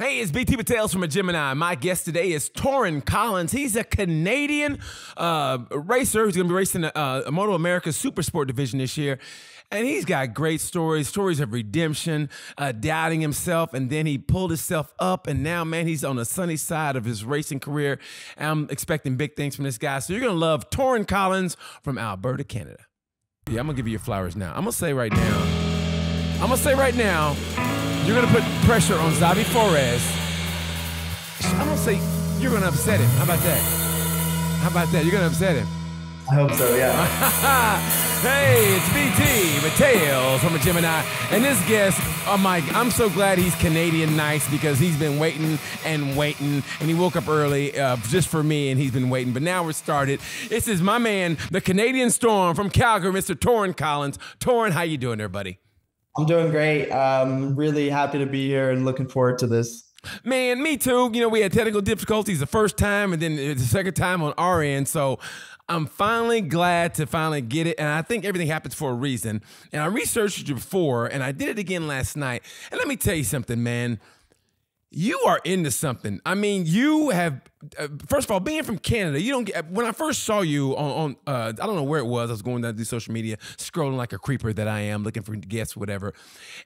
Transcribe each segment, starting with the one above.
Hey, it's BT Tales from a Gemini. My guest today is Torin Collins. He's a Canadian uh, racer who's going to be racing a, uh, Moto America Super Sport division this year. And he's got great stories, stories of redemption, uh, doubting himself, and then he pulled himself up. And now, man, he's on the sunny side of his racing career. I'm expecting big things from this guy. So you're going to love Torin Collins from Alberta, Canada. Yeah, I'm going to give you your flowers now. I'm going to say right now, I'm going to say right now, you're going to put pressure on Xavi Forés. I'm going to say you're going to upset him. How about that? How about that? You're going to upset him. I hope so, yeah. hey, it's BT Mateo from a Gemini. And this guest, oh my, I'm so glad he's Canadian nice because he's been waiting and waiting. And he woke up early uh, just for me and he's been waiting. But now we're started. This is my man, the Canadian Storm from Calgary, Mr. Torin Collins. Torin, how you doing there, buddy? I'm doing great. I'm really happy to be here and looking forward to this. Man, me too. You know, we had technical difficulties the first time and then the second time on our end. So I'm finally glad to finally get it. And I think everything happens for a reason. And I researched you before and I did it again last night. And let me tell you something, man. You are into something. I mean, you have uh, first of all, being from Canada, you don't get. When I first saw you on, on uh, I don't know where it was. I was going down through social media, scrolling like a creeper that I am, looking for guests, whatever.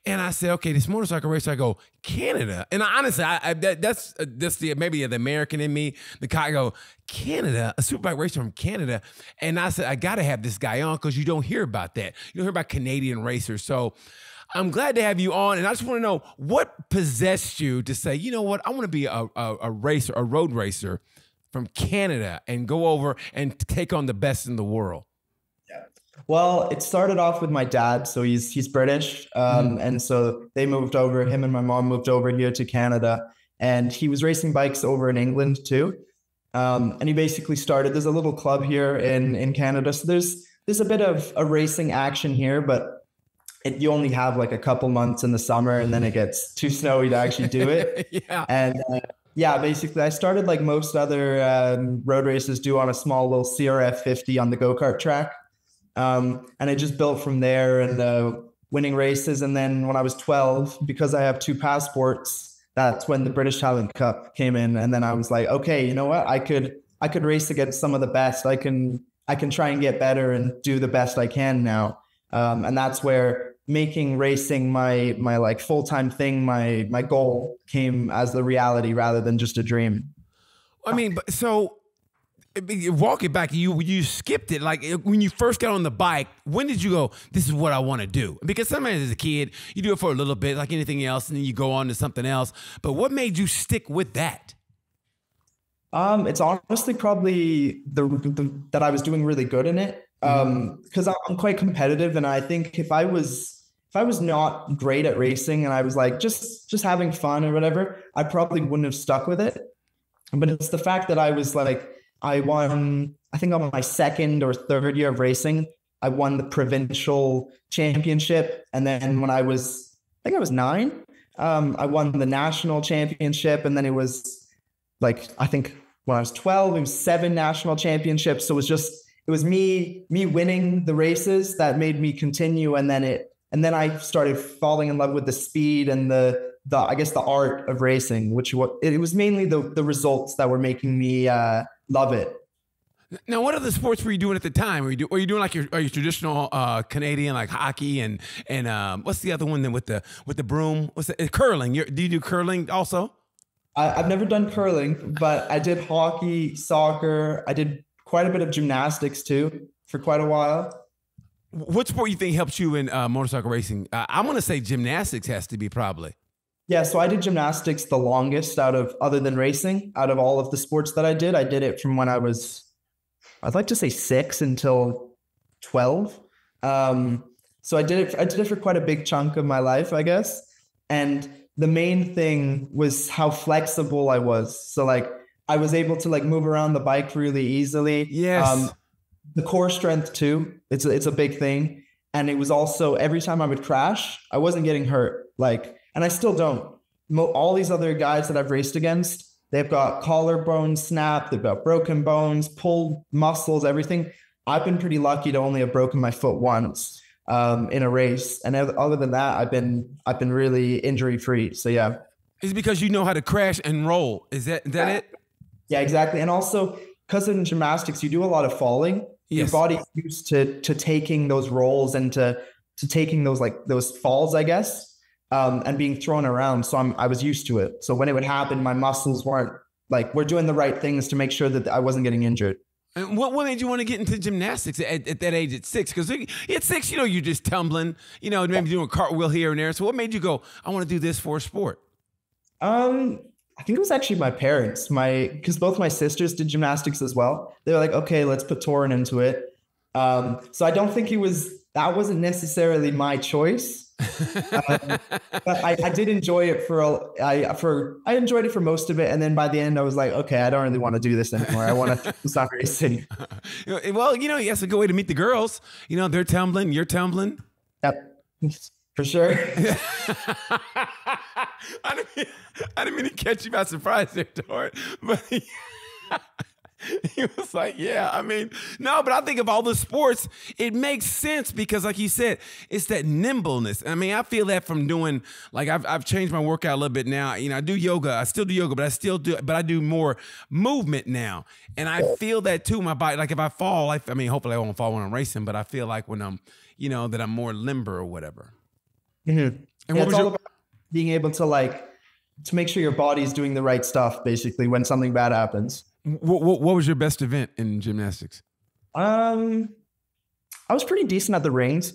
And I said, okay, this motorcycle race. I go Canada, and I, honestly, I, I that, that's uh, that's the maybe the American in me. The guy go Canada, a superbike racer from Canada, and I said I got to have this guy on because you don't hear about that. You don't hear about Canadian racers, so. I'm glad to have you on, and I just want to know what possessed you to say, you know what, I want to be a, a, a racer, a road racer from Canada, and go over and take on the best in the world. Yeah. Well, it started off with my dad, so he's he's British, um, mm-hmm. and so they moved over. Him and my mom moved over here to Canada, and he was racing bikes over in England too. Um, and he basically started. There's a little club here in in Canada, so there's there's a bit of a racing action here, but it, you only have like a couple months in the summer and then it gets too snowy to actually do it. yeah. And uh, yeah, basically, I started like most other um, road races do on a small little CRF 50 on the go kart track. Um, and I just built from there and uh, winning races. And then when I was 12, because I have two passports, that's when the British Talent Cup came in. And then I was like, okay, you know what? I could I could race against some of the best. I can I can try and get better and do the best I can now. Um, and that's where making racing my my like full-time thing. My my goal came as the reality rather than just a dream. I mean but so walking back you you skipped it. Like when you first got on the bike when did you go this is what i want to do because sometimes as a kid you do it for a little bit like anything else and then you go on to something else. But what made you stick with that? Um it's honestly probably the, the that i was doing really good in it. Um because mm-hmm. i'm quite competitive and i think if i was if I was not great at racing and I was like just just having fun or whatever, I probably wouldn't have stuck with it. But it's the fact that I was like I won I think on my second or third year of racing, I won the provincial championship and then when I was I think I was 9, um, I won the national championship and then it was like I think when I was 12, it was seven national championships. So it was just it was me me winning the races that made me continue and then it and then I started falling in love with the speed and the the I guess the art of racing, which what it was mainly the the results that were making me uh, love it. Now, what other sports were you doing at the time? Were you, do, were you doing like your, your traditional uh, Canadian like hockey and and um, what's the other one then with the with the broom? What's it? Curling? You're, do you do curling also? I, I've never done curling, but I did hockey, soccer. I did quite a bit of gymnastics too for quite a while. What sport you think helps you in uh, motorcycle racing? Uh, I'm to say gymnastics has to be probably. Yeah, so I did gymnastics the longest out of other than racing, out of all of the sports that I did. I did it from when I was, I'd like to say six until twelve. Um, so I did it. I did it for quite a big chunk of my life, I guess. And the main thing was how flexible I was. So like I was able to like move around the bike really easily. Yes. Um, the core strength too. It's a, it's a big thing. And it was also every time I would crash, I wasn't getting hurt. Like, and I still don't. Mo- all these other guys that I've raced against, they've got collarbone snap, they've got broken bones, pulled muscles, everything. I've been pretty lucky to only have broken my foot once um, in a race, and other than that, I've been I've been really injury free. So yeah. It's because you know how to crash and roll. Is that is that Yeah. it? Yeah, exactly. And also because in gymnastics you do a lot of falling. Your Yes. body's used to to taking those rolls and to to taking those like those falls, I guess, um, and being thrown around. So I'm I was used to it. So when it would happen, my muscles weren't like we're doing the right things to make sure that I wasn't getting injured. And what, what made you want to get into gymnastics at, at that age at six? Because at six, you know, you're just tumbling, you know, maybe doing a cartwheel here and there. So what made you go, I want to do this for a sport? Um, I think it was actually my parents. My because both my sisters did gymnastics as well. They were like, okay, let's put Torin into it. Um, so I don't think it was that wasn't necessarily my choice. Um, but I, I did enjoy it for a, I for I enjoyed it for most of it, and then by the end I was like, okay, I don't really want to do this anymore. I want to stop racing. Well, you know, that's a good way to meet the girls. You know, they're tumbling, you're tumbling. Yep, for sure. I, didn't mean, I didn't mean to catch you by surprise there, Tor. But he, he was like, yeah, I mean, no, but I think of all the sports, it makes sense because, like you said, it's that nimbleness. I mean, I feel that from doing, like, I've, I've changed my workout a little bit now. You know, I do yoga, I still do yoga, but I still do, but I do more movement now. And I feel that too, my body. Like, if I fall, I, I mean, hopefully I won't fall when I'm racing, but I feel like when I'm, you know, that I'm more limber or whatever. Mhm. And what it's was all your, about being able to like to make sure your body's doing the right stuff, basically, when something bad happens. what, what, what was your best event in gymnastics? Um, I was pretty decent at the rings.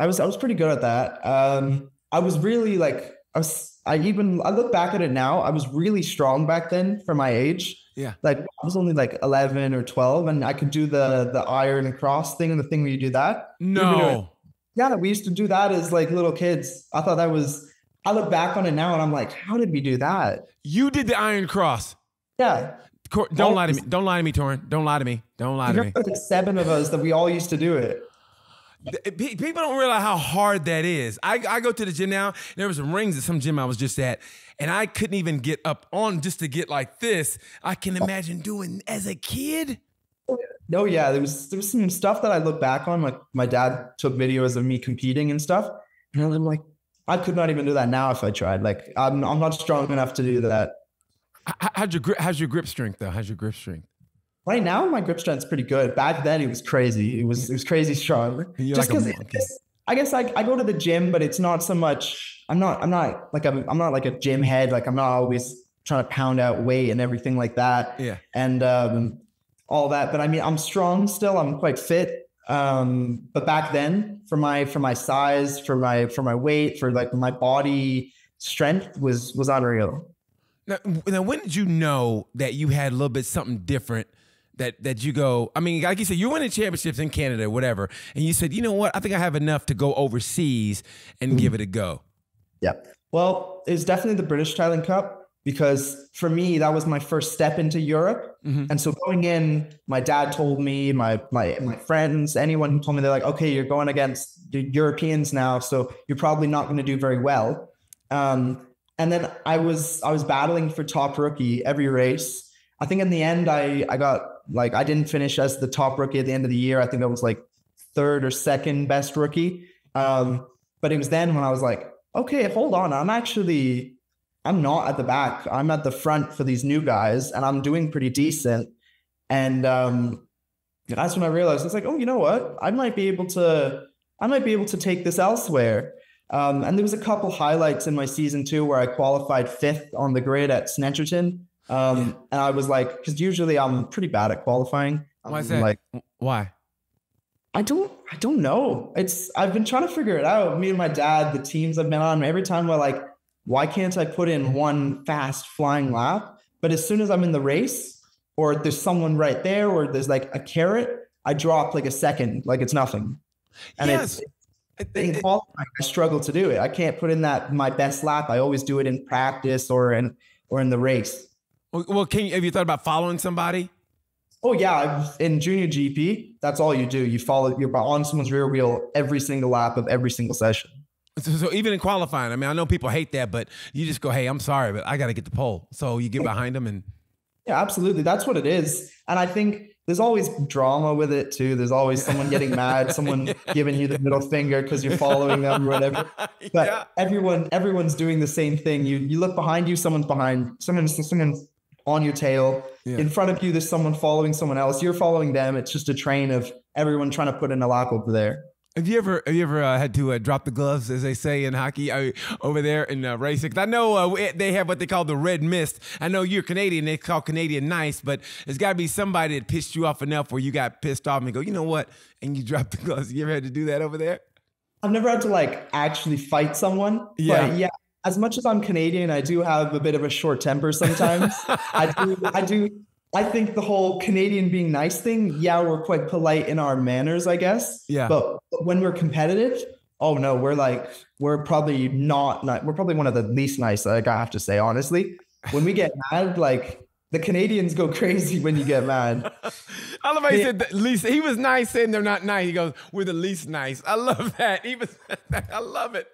I was I was pretty good at that. Um, I was really like I was I even I look back at it now. I was really strong back then for my age. Yeah. Like I was only like eleven or twelve, and I could do the the iron and cross thing and the thing where you do that. No. Yeah, we used to do that as like little kids. I thought that was. I look back on it now and I'm like, how did we do that? You did the Iron Cross. Yeah, Cor- Don't lie to me. Don't lie to me, Torin. Don't lie to me. Don't lie to there me. like seven of us that we all used to do it. People don't realize how hard that is. I, I go to the gym now. There was some rings at some gym I was just at, and I couldn't even get up on just to get like this. I can imagine doing as a kid. No, yeah, there was there was some stuff that I look back on. Like my dad took videos of me competing and stuff, and I'm like, I could not even do that now if I tried. Like I'm I'm not strong enough to do that. How's your grip? How's your grip strength though? How's your grip strength? Right now, my grip strength's pretty good. Back then, it was crazy. It was it was crazy strong. You're Just like because monkey. I guess I, I go to the gym, but it's not so much. I'm not I'm not like I'm not like a gym head. Like I'm not always trying to pound out weight and everything like that. Yeah. and um, all that. But I mean, I'm strong still. I'm quite fit. Um, but back then, for my for my size, for my for my weight, for like my body strength was was unreal. Now, now, when did you know that you had a little bit something different? That that you go. I mean, like you said, you're winning championships in Canada, whatever, and you said, you know what? I think I have enough to go overseas and give it a go. Yeah. Well, it's definitely the British Talent Cup because for me that was my first step into Europe. Mhm. And so going in, my dad told me, my my my friends, anyone who told me they're like, okay, you're going against the Europeans now, so you're probably not going to do very well. Um, and then I was I was battling for top rookie every race. I think in the end I I got like I didn't finish as the top rookie at the end of the year. I think I was like third or second best rookie. Um, but it was then when I was like, okay, hold on, I'm actually I'm not at the back. I'm at the front for these new guys, and I'm doing pretty decent. And um, that's when I realized it's like, oh, you know what? I might be able to I might be able to take this elsewhere. Um, and there was a couple highlights in my season two where I qualified fifth on the grid at Snetterton. Um, and I was like, because usually I'm pretty bad at qualifying. Why is I'm that? Like, Why? I don't, I don't know. It's I've been trying to figure it out. Me and my dad, the teams I've been on, every time we're like, why can't I put in one fast flying lap? But as soon as I'm in the race, or there's someone right there, or there's like a carrot, I drop like a second, like it's nothing. And yes. it's qualifying, I struggle to do it. I can't put in that my best lap. I always do it in practice or in or in the race. Well, can you, have you thought about following somebody? Oh yeah, in junior GP, that's all you do. You follow. You're on someone's rear wheel every single lap of every single session. So, so even in qualifying, I mean, I know people hate that, but you just go, "Hey, I'm sorry, but I got to get the pole." So you get behind them, and Yeah, absolutely. That's what it is. And I think there's always drama with it too. There's always someone getting mad, someone giving you the middle finger because you're following them or whatever. But Yeah. everyone, everyone's doing the same thing. You you look behind you, someone's behind, someone's someone's on your tail. Yeah. In front of you, there's someone following someone else. You're following them. It's just a train of everyone trying to put in a lap over there. Have you ever have you ever uh, had to uh, drop the gloves, as they say in hockey, uh, over there in uh, racing? I know uh, they have what they call the red mist. I know you're Canadian; they call Canadian nice, but there's got to be somebody that pissed you off enough where you got pissed off and go, you know what? And you drop the gloves. You ever had to do that over there? I've never had to like actually fight someone. Yeah. But yeah, as much as I'm Canadian, I do have a bit of a short temper sometimes. I do I do I think the whole Canadian being nice thing, yeah, we're quite polite in our manners, I guess. Yeah. But when we're competitive, oh no, we're like we're probably not ni- we're probably one of the least nice, like I have to say, honestly. When we get mad, like the Canadians go crazy when you get mad. I love how he Yeah. said the least. He was nice saying they're not nice. He goes, "We're the least nice." I love that. He was. I love it.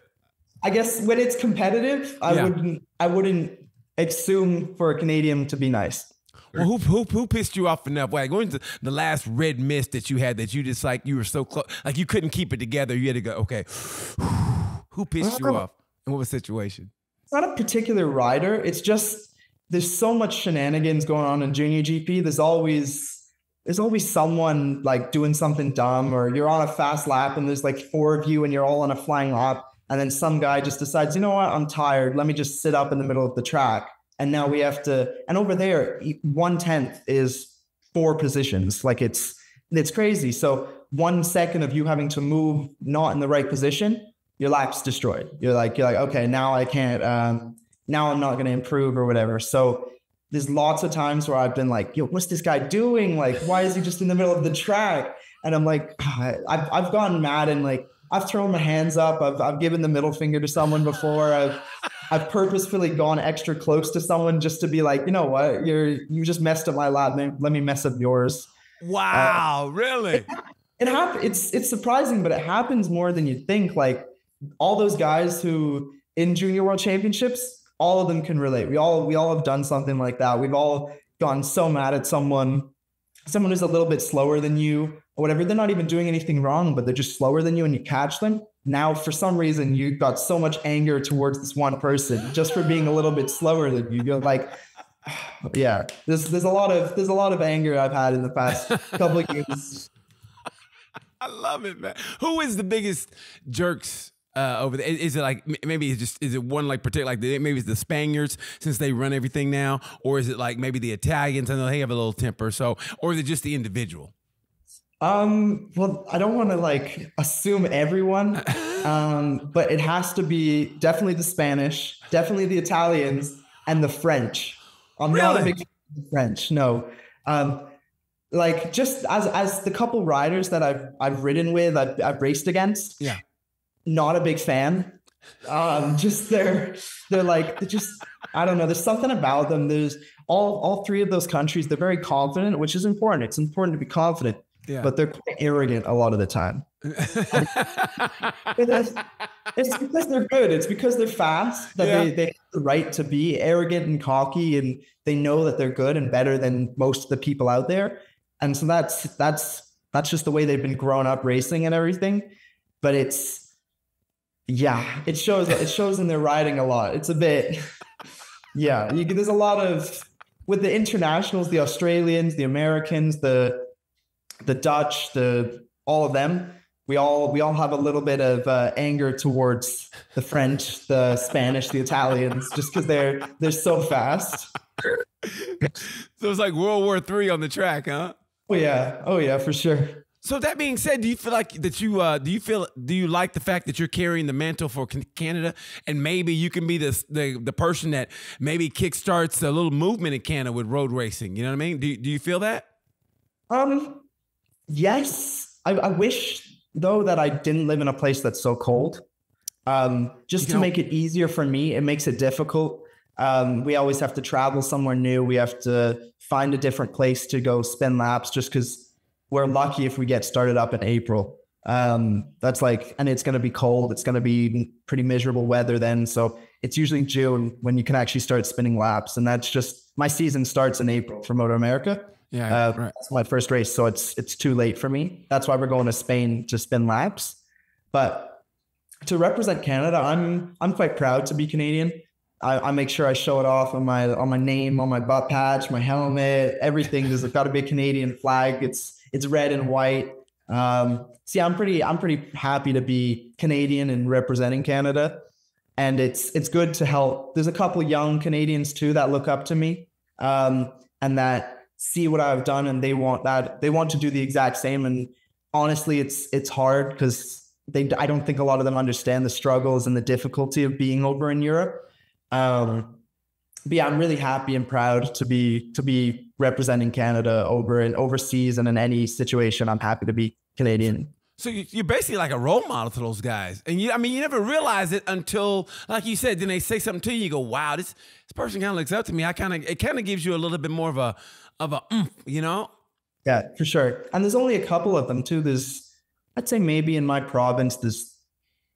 I guess when it's competitive, I Yeah. wouldn't I wouldn't assume for a Canadian to be nice. Well, who, who who pissed you off enough? Like going to the last red mist that you had that you just like you were so close, like you couldn't keep it together. You had to go, okay. who pissed you off? And what was the situation? It's not a particular rider. It's just there's so much shenanigans going on in junior GP. There's always there's always someone like doing something dumb, or you're on a fast lap and there's like four of you and you're all on a flying lap, and then some guy just decides, you know what, I'm tired. Let me just sit up in the middle of the track. And now we have to. And over there, one tenth is four positions. Like it's it's crazy. So one second of you having to move not in the right position, your lap's destroyed. You're like, you're like, okay, now I can't, um, now I'm not going to improve or whatever. So there's lots of times where I've been like, yo, what's this guy doing? Like, why is he just in the middle of the track? And I'm like, "Ah, I've, I've gotten mad and like, I've thrown my hands up. I've, I've given the middle finger to someone before. I've, I've purposefully gone extra close to someone just to be like, you know what, you're, you just messed up my lap. Let let me mess up yours. Wow, uh, really? It happens. It's it's surprising, but it happens more than you think. Like all those guys who in junior world championships, all of them can relate. We all we all have done something like that. We've all gone so mad at someone, someone who's a little bit slower than you or whatever. They're not even doing anything wrong, but they're just slower than you, and you catch them. Now, for some reason, you got so much anger towards this one person just for being a little bit slower than you. You're like, yeah, there's there's a lot of there's a lot of anger I've had in the past couple of years. I love it, man. Who is the biggest jerks uh, over there? Is, it like maybe it's just is it one like particular like maybe it's the Spaniards since they run everything now, or is it like maybe the Italians? I know they have a little temper, so or is it just the individual? Um, well, I don't want to like assume everyone, um, but it has to be definitely the Spanish, definitely the Italians, and the French. I'm not a big fan of the French, no. Um, like just as as the couple riders that I've I've ridden with, I've I've raced against, Yeah. not a big fan. Um, just they're they're like they're just I don't know. There's something about them. There's all all three of those countries. They're very confident, which is important. It's important to be confident Yeah. but they're quite arrogant a lot of the time. It's, it's because they're good. It's because they're fast that they, Yeah. they have the right to be arrogant and cocky, and they know that they're good and better than most of the people out there. And so that's that's that's just the way they've been grown up racing and everything. But it's yeah, it shows it shows in their riding a lot. It's a bit yeah. You, there's a lot of with the internationals, the Australians, the Americans, the the Dutch, the all of them. We all we all have a little bit of uh, anger towards the French, the Spanish, the Italians, just because they're they're so fast. so it's like World War Three on the track, huh? Oh yeah, oh yeah, for sure. So that being said, do you feel like that you uh, do you feel do you like the fact that you're carrying the mantle for Canada and maybe you can be the the the person that maybe kickstarts a little movement in Canada with road racing? You know what I mean? Do do you feel that? Um, yes, I, I wish though that I didn't live in a place that's so cold. Um, just You to know- make it easier for me, it makes it difficult. Um, we always have to travel somewhere new. We have to find a different place to go spin laps just because we're lucky if we get started up in April. Um, that's like, and it's going to be cold. It's going to be pretty miserable weather then. So it's usually June when you can actually start spinning laps. And that's just my season starts in April for Moto America. Yeah, uh, right. That's my first race, so it's it's too late for me. That's why we're going to Spain to spin laps. But to represent Canada, I'm I'm quite proud to be Canadian. I, I, make sure I show it off on my on my name, on my butt patch, my helmet, everything. There's got to be a Canadian flag. It's it's red and white. Um, see, I'm pretty I'm pretty happy to be Canadian and representing Canada, and it's it's good to help. There's a couple young Canadians too that look up to me, um, and that see what I've done, and they want that they want to do the exact same. And honestly, it's it's hard because they I don't think a lot of them understand the struggles and the difficulty of being over in Europe. Um, but yeah, I'm really happy and proud to be to be representing Canada over and overseas and in any situation. I'm happy to be Canadian. So you're basically like a role model to those guys, and you, I mean, you never realize it until, like you said, then they say something to you. You go, "Wow, this this person kind of looks up to me." I kind of, it kind of gives you a little bit more of a, of a, mm, you know. Yeah, for sure. And there's only a couple of them too. There's, I'd say maybe in my province, there's,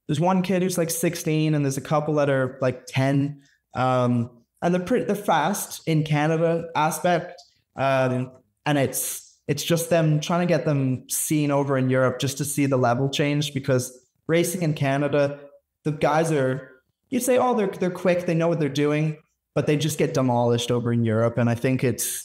there's one kid who's like 16, and there's a couple that are like 10. Um, and they're pretty, they're fast in Canada aspect. Um, and it's it's just them trying to get them seen over in Europe just to see the level change because racing in Canada, the guys are you'd say, oh, they're they're quick, they know what they're doing, but they just get demolished over in Europe. And I think it's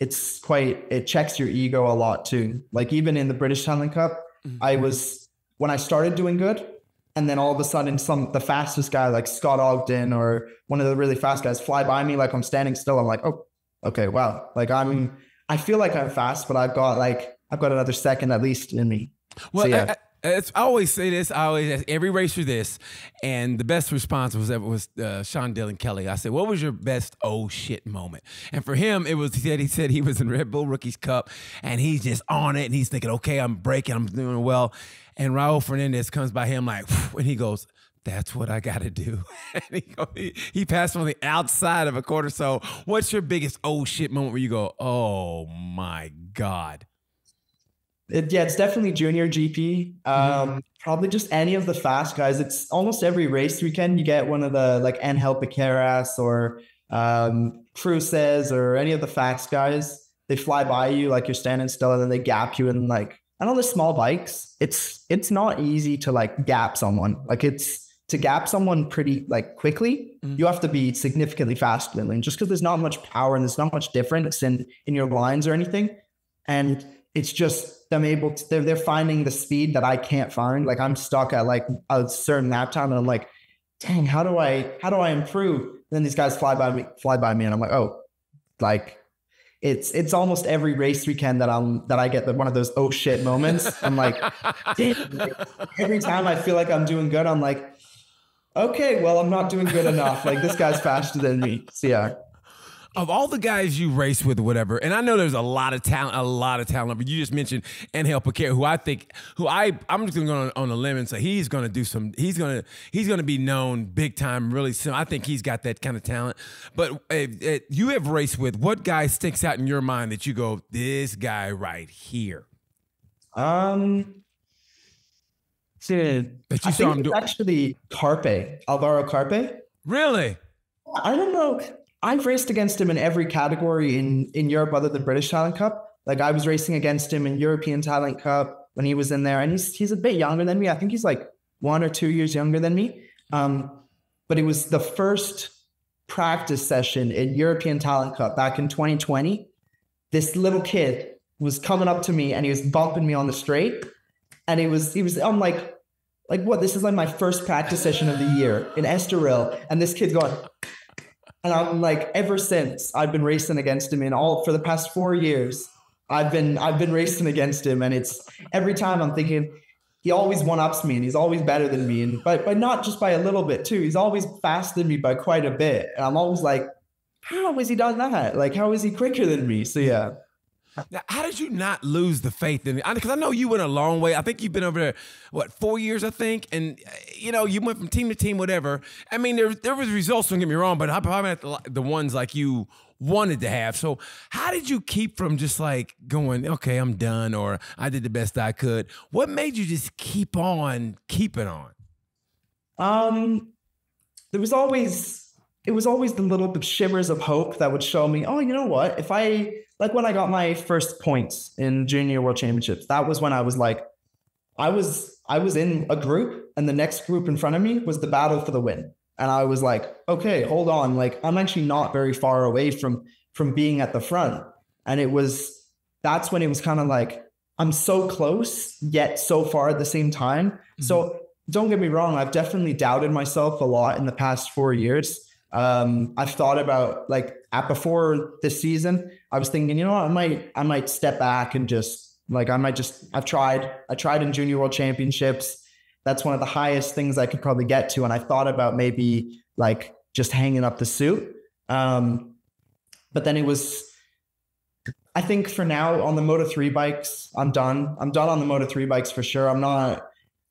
it's quite it checks your ego a lot too. Like even in the British Talent Cup, mm-hmm. I was when I started doing good, and then all of a sudden some the fastest guy like Scott Ogden or one of the really fast guys fly by me like I'm standing still. I'm like, oh, okay, wow. Like I'm I feel like I'm fast, but I've got like I've got another second at least in me. Well, so, yeah. I, I, I, always say this. I always ask every racer this, and the best response was ever was uh, Sean Dylan Kelly. I said, "What was your best oh shit moment?" And for him, it was he said he said he was in Red Bull Rookies Cup, and he's just on it, and he's thinking, "Okay, I'm breaking, I'm doing well." And Raul Fernandez comes by him like, and he goes, that's what I got to do. he, he, passed on the outside of a quarter. So, what's your biggest oh shit moment where you go, oh my God? It, yeah, it's definitely junior GP. Um, mm-hmm. Probably just any of the fast guys. It's almost every race weekend you get one of the like Angel Piqueras or um, Cruces or any of the fast guys. They fly by you like you're standing still and then they gap you and like I know the small bikes, it's it's not easy to like gap someone. Like it's to gap someone pretty like quickly, mm-hmm. you have to be significantly faster than just because there's not much power and there's not much difference in in your lines or anything. And it's just them able to they're, they're finding the speed that I can't find. Like I'm stuck at like a certain lap time and I'm like, dang, how do I how do I improve? And then these guys fly by me, fly by me, and I'm like, oh, like it's it's almost every race weekend that I'm that I get the, one of those oh shit moments. I'm like, damn, every time I feel like I'm doing good, I'm like, okay, well, I'm not doing good enough. Like this guy's faster than me. So yeah. Of all the guys you race with, whatever, and I know there's a lot of talent, a lot of talent. But you just mentioned Angel Piquet, who I think, who I, I'm just going to go on, on a limb and say he's going to do some. He's going to, he's going to be known big time really soon. I think he's got that kind of talent. But uh, uh, you have raced with what guy sticks out in your mind that you go, this guy right here? Um, Dude, I think it's do- actually Carpe, Alvaro Carpe. Really? I don't know. I've raced against him in every category in in Europe other than British Talent Cup. Like I was racing against him in European Talent Cup when he was in there, and he's he's a bit younger than me. I think he's like one or two years younger than me. Um, but it was the first practice session in European Talent Cup back in 2020. This little kid was coming up to me and he was bumping me on the straight, and he was he was I'm like like what this is like my first practice session of the year in Estoril, and this kid's going, and I'm like, ever since I've been racing against him in all for the past four years, I've been I've been racing against him, and it's every time I'm thinking he always one ups me, and he's always better than me, and but but not just by a little bit too. He's always faster than me by quite a bit, and I'm always like, how has he done that? Like how is he quicker than me? So yeah. Now, how did you not lose the faith in it? Because I know you went a long way. I think you've been over there, what, four years, I think? And, you know, you went from team to team, whatever. I mean, there, there was results, don't get me wrong, but I'm probably not the, the ones like you wanted to have. So how did you keep from just like going, okay, I'm done, or I did the best I could? What made you just keep on keeping on? Um, there was always it was always the little shimmers of hope that would show me, oh, you know what? If I like when I got my first points in junior world championships, that was when I was like, I was I was in a group and the next group in front of me was the battle for the win. And I was like, okay, hold on. Like I'm actually not very far away from from being at the front. And it was that's when it was kind of like, I'm so close, yet so far at the same time. Mm-hmm. So don't get me wrong, I've definitely doubted myself a lot in the past four years. Um, I've thought about like at before this season, I was thinking, you know, what, I might I might step back and just like I might just I've tried. I tried in junior world championships. That's one of the highest things I could probably get to. And I thought about maybe like just hanging up the suit. Um, but then it was I think for now on the Moto 3 bikes, I'm done. I'm done on the Moto 3 bikes for sure. I'm not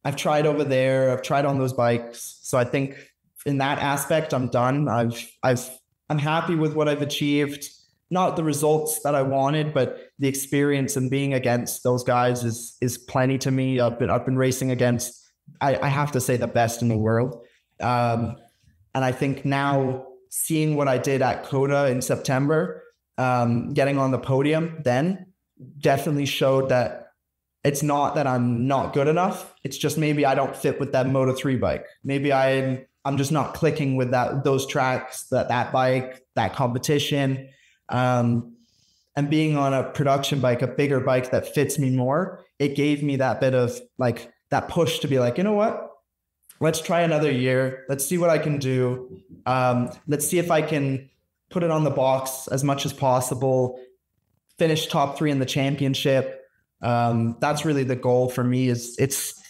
I've tried over there, I've tried on those bikes. So I think in that aspect, I'm done. I've I've I'm happy with what I've achieved. Not the results that I wanted, but the experience and being against those guys is is plenty to me. I've been I've been racing against I, I have to say the best in the world. Um, and I think now seeing what I did at COTA in September, um, getting on the podium then definitely showed that it's not that I'm not good enough. It's just maybe I don't fit with that Moto 3 bike. Maybe I'm I'm just not clicking with that those tracks, that that bike, that competition. Um, and being on a production bike, a bigger bike that fits me more, it gave me that bit of like that push to be like, you know what? Let's try another year. Let's see what I can do. Um, let's see if I can put it on the box as much as possible. Finish top three in the championship. Um, that's really the goal for me. Is it's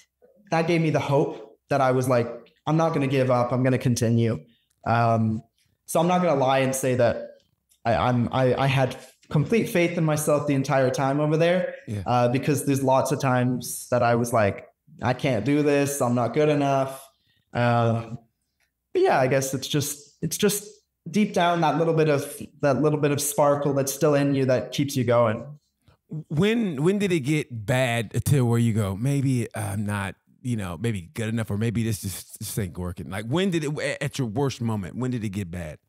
that gave me the hope that I was like, I'm not going to give up. I'm going to continue. Um, so I'm not going to lie and say that I, I'm I, I, had complete faith in myself the entire time over there yeah. uh, because there's lots of times that I was like, I can't do this. I'm not good enough. Um, but yeah, I guess it's just it's just deep down that little bit of that little bit of sparkle that's still in you that keeps you going. When when did it get bad to where you go? Maybe I'm not you know, maybe good enough, or maybe this just, just ain't working? Like, when did it, at your worst moment, when did it get bad?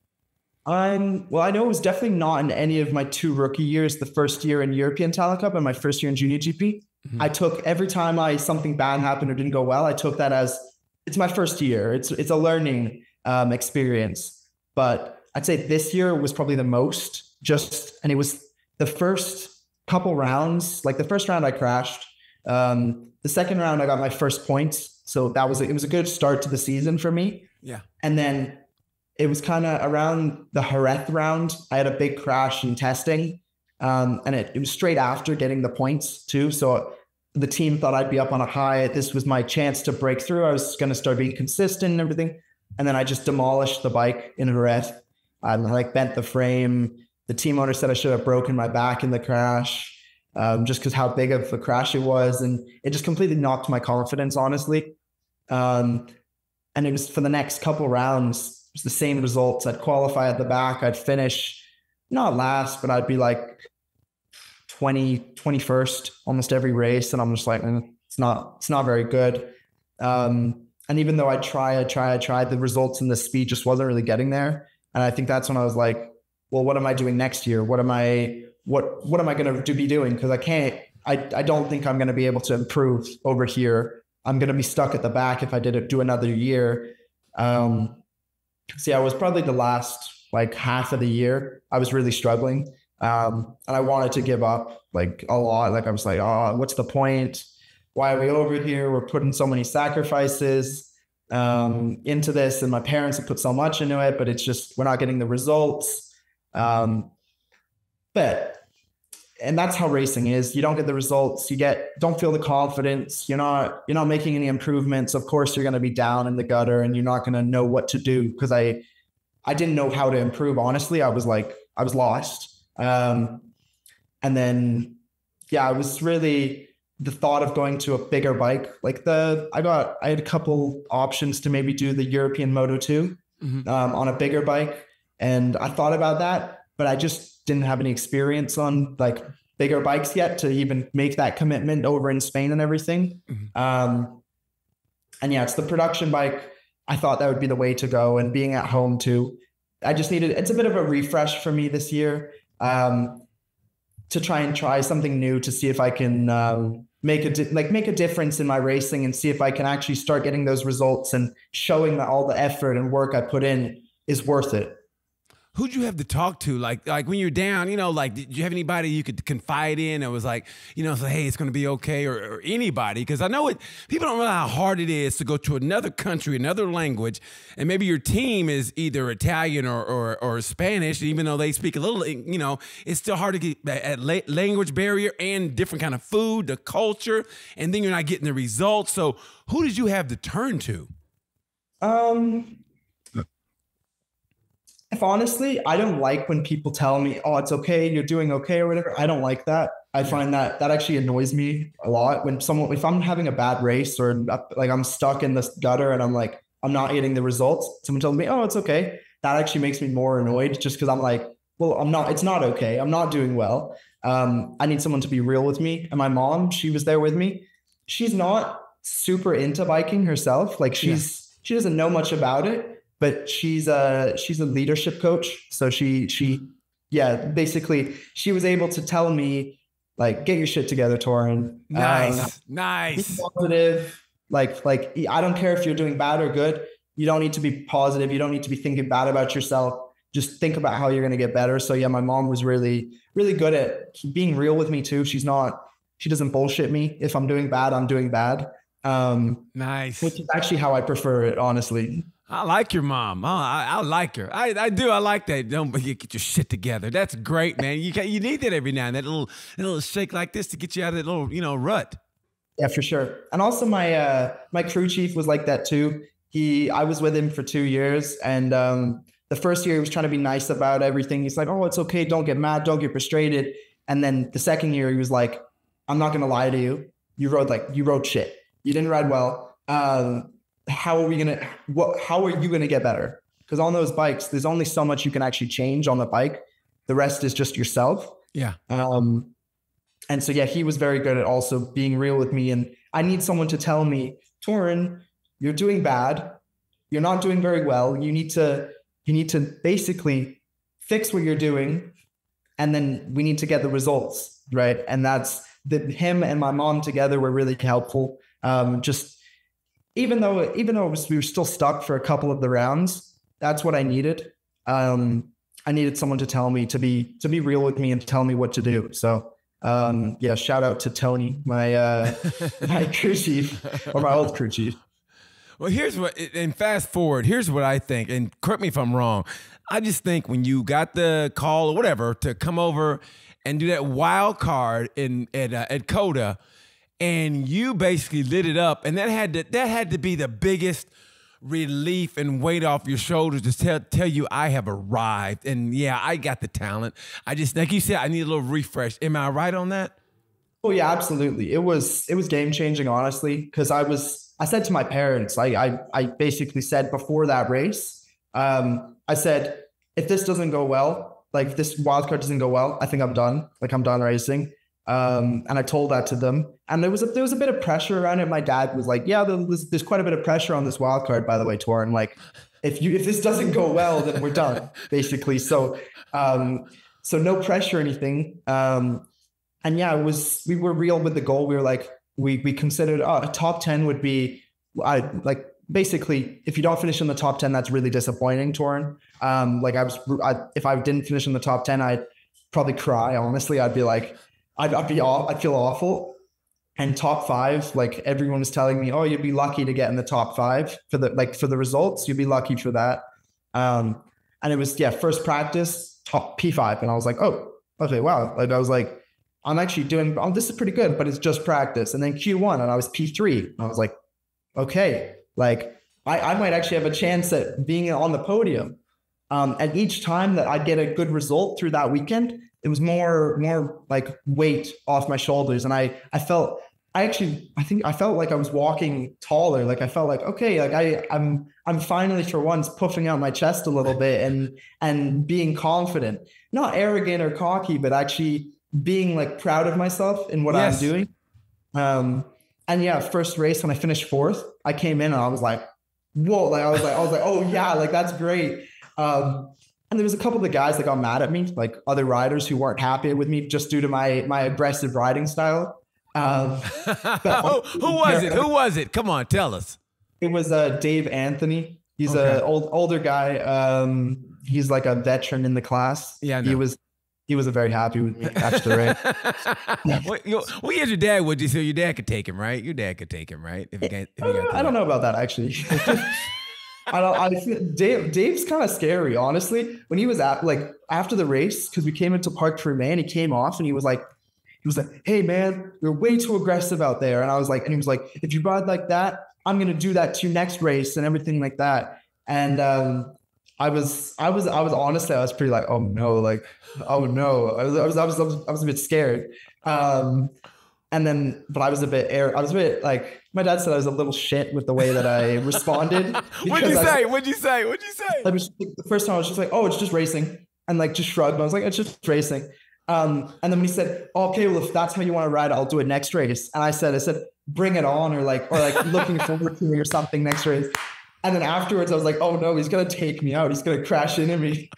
Um, well, I know it was definitely not in any of my two rookie years, the first year in European Talent Cup and my first year in Junior GP. Mm-hmm. I took every time I something bad happened or didn't go well, I took that as it's my first year. It's it's a learning um, experience. But I'd say this year was probably the most just, and it was the first couple rounds. Like the first round, I crashed. Um, the second round, I got my first points, so that was a, it was a good start to the season for me. Yeah. And then it was kind of around the Jerez round. I had a big crash in testing, um, and it, it was straight after getting the points too. So the team thought I'd be up on a high. This was my chance to break through. I was going to start being consistent and everything, and then I just demolished the bike in Jerez. I like bent the frame. The team owner said I should have broken my back in the crash um, just because how big of a crash it was. And it just completely knocked my confidence, honestly. Um, and it was for the next couple rounds, it was the same results. I'd qualify at the back, I'd finish not last, but I'd be like 20, 21st almost every race. And I'm just like, mm, it's not, it's not very good. Um, and even though I try, I try, I tried, the results and the speed just wasn't really getting there. And I think that's when I was like, well, what am I doing next year? What am I, what what am I going to be doing? Because I can't. I I don't think I'm going to be able to improve over here. I'm going to be stuck at the back if I did it do another year. Um, see, I was probably the last like half of the year. I was really struggling, um, and I wanted to give up like a lot. Like I was like, oh, what's the point? Why are we over here? We're putting so many sacrifices um, into this, and my parents have put so much into it, but it's just we're not getting the results. Um, but and that's how racing is. You don't get the results. You get don't feel the confidence. You're not you're not making any improvements. Of course, you're going to be down in the gutter, and you're not going to know what to do because I I didn't know how to improve. Honestly, I was like I was lost. Um, and then yeah, I was really the thought of going to a bigger bike. Like the I got I had a couple options to maybe do the European Moto 2 mm-hmm. um, on a bigger bike, and I thought about that, but I just didn't have any experience on like bigger bikes yet to even make that commitment over in Spain and everything. Mm-hmm. Um, and yeah, it's the production bike. I thought that would be the way to go. And being at home too, I just needed it's a bit of a refresh for me this year. Um, to try and try something new to see if I can um, make a di- like make a difference in my racing and see if I can actually start getting those results and showing that all the effort and work I put in is worth it who'd you have to talk to? Like, like when you're down, you know, like, did you have anybody you could confide in? It was like, you know, say, hey, it's going to be okay, or, or anybody, because I know it. People don't know how hard it is to go to another country, another language, and maybe your team is either Italian or or, or Spanish, even though they speak a little, you know, it's still hard to get at language barrier and different kind of food, the culture, and then you're not getting the results. So, who did you have to turn to? Um, if honestly, I don't like when people tell me, "Oh, it's okay, you're doing okay" or whatever. I don't like that. I find that that actually annoys me a lot when someone if I'm having a bad race or like I'm stuck in this gutter and I'm like I'm not getting the results. Someone tells me, "Oh, it's okay." That actually makes me more annoyed just because I'm like, "Well, I'm not. It's not okay. I'm not doing well. Um, I need someone to be real with me." And my mom, she was there with me. She's not super into biking herself. Like she's yeah. she doesn't know much about it but she's a she's a leadership coach. So she she yeah, basically she was able to tell me like get your shit together, Torin. Nice, um, nice, positive. Like like I don't care if you're doing bad or good. You don't need to be positive. You don't need to be thinking bad about yourself. Just think about how you're gonna get better. So yeah, my mom was really really good at being real with me too. She's not she doesn't bullshit me. If I'm doing bad, I'm doing bad. Um, nice. Which is actually how I prefer it, honestly. I like your mom. Oh, I, I like her. I, I do. I like that. Don't but you get your shit together. That's great, man. You you need that every now and then. A little little shake like this to get you out of that little you know rut. Yeah, for sure. And also my uh my crew chief was like that too. He I was with him for two years, and um the first year he was trying to be nice about everything. He's like, "Oh, it's okay. Don't get mad. Don't get frustrated." And then the second year he was like, "I'm not gonna lie to you. You rode like you rode shit. You didn't ride well. Um, how are we gonna what how are you gonna get better? Because on those bikes, there's only so much you can actually change on the bike. The rest is just yourself. Yeah. Um, and so yeah, he was very good at also being real with me. And I need someone to tell me, Torin, you're doing bad. You're not doing very well. You need to you need to basically fix what you're doing, and then we need to get the results right. And that's the him and my mom together were really helpful. Um, just even though even though was, we were still stuck for a couple of the rounds, that's what I needed. Um, I needed someone to tell me to be to be real with me and to tell me what to do. So um, yeah, shout out to Tony, my uh, my crew chief or my old crew chief. Well, here's what, and fast forward, here's what I think, and correct me if I'm wrong. I just think when you got the call or whatever to come over and do that wild card in at uh, at COTA, and you basically lit it up, and that had to that had to be the biggest relief and weight off your shoulders to tell tell you I have arrived. And yeah, I got the talent. I just like you said, I need a little refresh. Am I right on that? Oh yeah, absolutely. It was it was game changing, honestly, because I was I said to my parents, I, I I basically said before that race, um, I said if this doesn't go well, like if this wildcard doesn't go well, I think I'm done. Like I'm done racing. Um, and I told that to them, and there was a, there was a bit of pressure around it. My dad was like, "Yeah, there's, there's quite a bit of pressure on this wild card, by the way, Torin. Like, if you if this doesn't go well, then we're done, basically." So, um, so no pressure or anything. Um, and yeah, it was we were real with the goal. We were like, we we considered oh, a top ten would be, I like basically if you don't finish in the top ten, that's really disappointing, Torin. Um, like I was, I, if I didn't finish in the top ten, I'd probably cry. Honestly, I'd be like I'd, I'd be all, I'd feel awful. And top five, like everyone was telling me, oh, you'd be lucky to get in the top five for the like for the results. You'd be lucky for that. Um, and it was yeah, first practice top P five, and I was like, oh, okay, wow. Like I was like, I'm actually doing. Oh, this is pretty good, but it's just practice. And then Q one, and I was P three. I was like, okay, like I, I might actually have a chance at being on the podium. Um, and each time that I'd get a good result through that weekend, it was more more like weight off my shoulders. And i i felt i actually i think i felt like i was walking taller. Like i felt like okay like i i'm i'm finally for once puffing out my chest a little bit and and being confident. Not arrogant or cocky but actually being like proud of myself in what yes. i'm doing. Um and yeah first race when i finished fourth i came in and i was like whoa like i was like i was like oh yeah like that's great. Um and there was a couple of the guys that got mad at me, like other riders who weren't happy with me just due to my my aggressive riding style. Um, who, who was it? Who was it? Come on, tell us. It was uh, Dave Anthony. He's okay. a old older guy. Um, he's like a veteran in the class. Yeah, he was he wasn't very happy with me after the race. well, you, well, he your dad would you, so your dad could take him, right? Your dad could take him, right? If, if I don't know about that actually. I don't. I feel Dave. Dave's kind of scary, honestly. When he was at like after the race, because we came into Park Parc Fermé, he came off and he was like, he was like, "Hey man, you're way too aggressive out there." And I was like, and he was like, "If you ride like that, I'm gonna do that to next race and everything like that." And um, I was, I was, I was honestly, I was pretty like, "Oh no!" Like, "Oh no!" I was, I was, I was, I was, I was a bit scared. Um, and then, but I was a bit air. I was a bit like my dad said I was a little shit with the way that I responded. What'd you say? What'd you say? What'd you say? I was the first time I was just like, oh, it's just racing, and like just shrugged. I was like, it's just racing. Um, and then when he said, okay, well, if that's how you want to ride, I'll do it next race. And I said, I said, bring it on, or like, or like looking forward to me or something next race. And then afterwards, I was like, oh no, he's gonna take me out. He's gonna crash into me.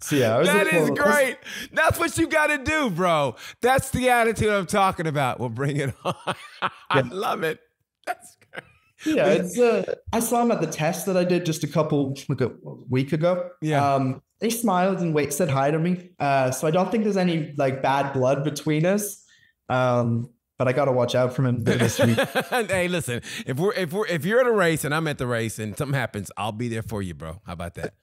So yeah, that is great. That's what you got to do, bro. That's the attitude I'm talking about. We'll bring it on. I love it. That's great. Yeah, it's. Uh, I saw him at the test that I did just a couple like a week ago. Yeah. Um, they smiled and wait said hi to me. Uh, so I don't think there's any like bad blood between us. Um, but I got to watch out for him this week. hey, listen, if we're if we're if you're at a race and I'm at the race and something happens, I'll be there for you, bro. How about that?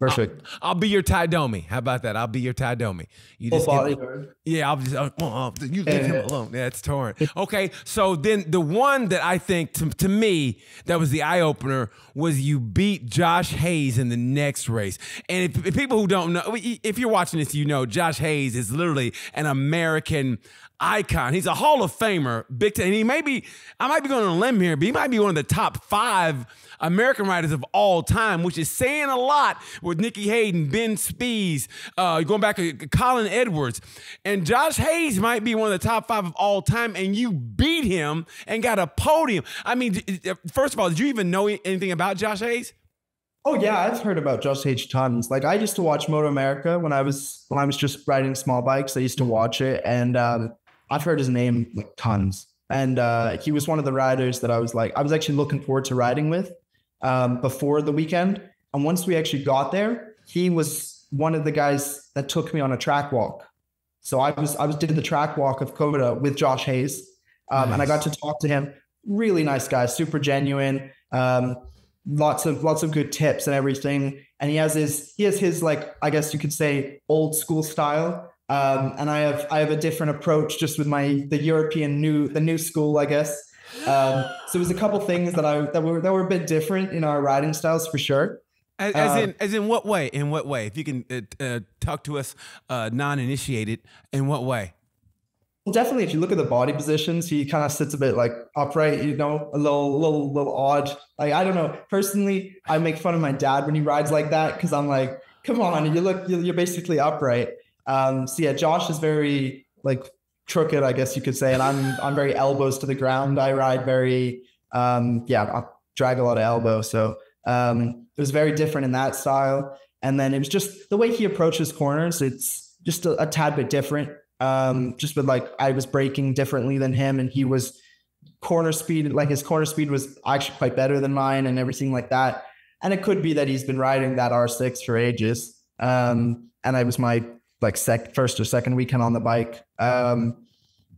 Perfect. I'll, I'll, be your Ty Domi. How about that? I'll be your Ty Domi. You just yeah. I'll just oh, oh, you leave him alone. Yeah, it's torn. Okay, so then the one that I think to, to me that was the eye opener was you beat Josh Hayes in the next race. And if, if people who don't know, if you're watching this, you know Josh Hayes is literally an American icon. He's a Hall of Famer, big time. And he may be, I might be going on a limb here, but he might be one of the top five American writers of all time, which is saying a lot with Nicky Hayden, Ben Spies, uh, going back to Colin Edwards. And Josh Hayes might be one of the top five of all time, and you beat him and got a podium. I mean, first of all, did you even know anything about Josh Hayes? Oh yeah, I've heard about Josh Hayes tons. Like I used to watch Moto America when I was when I was just riding small bikes. I used to watch it, and um, I've heard his name like tons. And uh, he was one of the riders that I was like, I was actually looking forward to riding with um, before the weekend. And once we actually got there, he was one of the guys that took me on a track walk. So I was I was did the track walk of COTA with Josh Hayes, um, nice. and I got to talk to him. Really nice guy, super genuine. Um, lots of lots of good tips and everything. And he has his he has his like I guess you could say old school style. Um, and I have I have a different approach just with my the European new the new school I guess. Um, so it was a couple things that I that were that were a bit different in our writing styles for sure. As, as uh, in, as in what way? In what way? If you can uh, uh, talk to us, uh, non-initiated, in what way? Well, definitely. If you look at the body positions, he kind of sits a bit like upright, you know, a little, little, little odd. Like I don't know. Personally, I make fun of my dad when he rides like that because I'm like, come on, you look, you're basically upright. Um, so yeah, Josh is very like crooked, I guess you could say, and I'm I'm very elbows to the ground. I ride very um, yeah, I drag a lot of elbow. So um, it was very different in that style. And then it was just the way he approaches corners. It's just a, a tad bit different. Um, just with like I was braking differently than him, and he was corner speed. Like his corner speed was actually quite better than mine, and everything like that. And it could be that he's been riding that R6 for ages. Um, and I was my like sec first or second weekend on the bike. Um,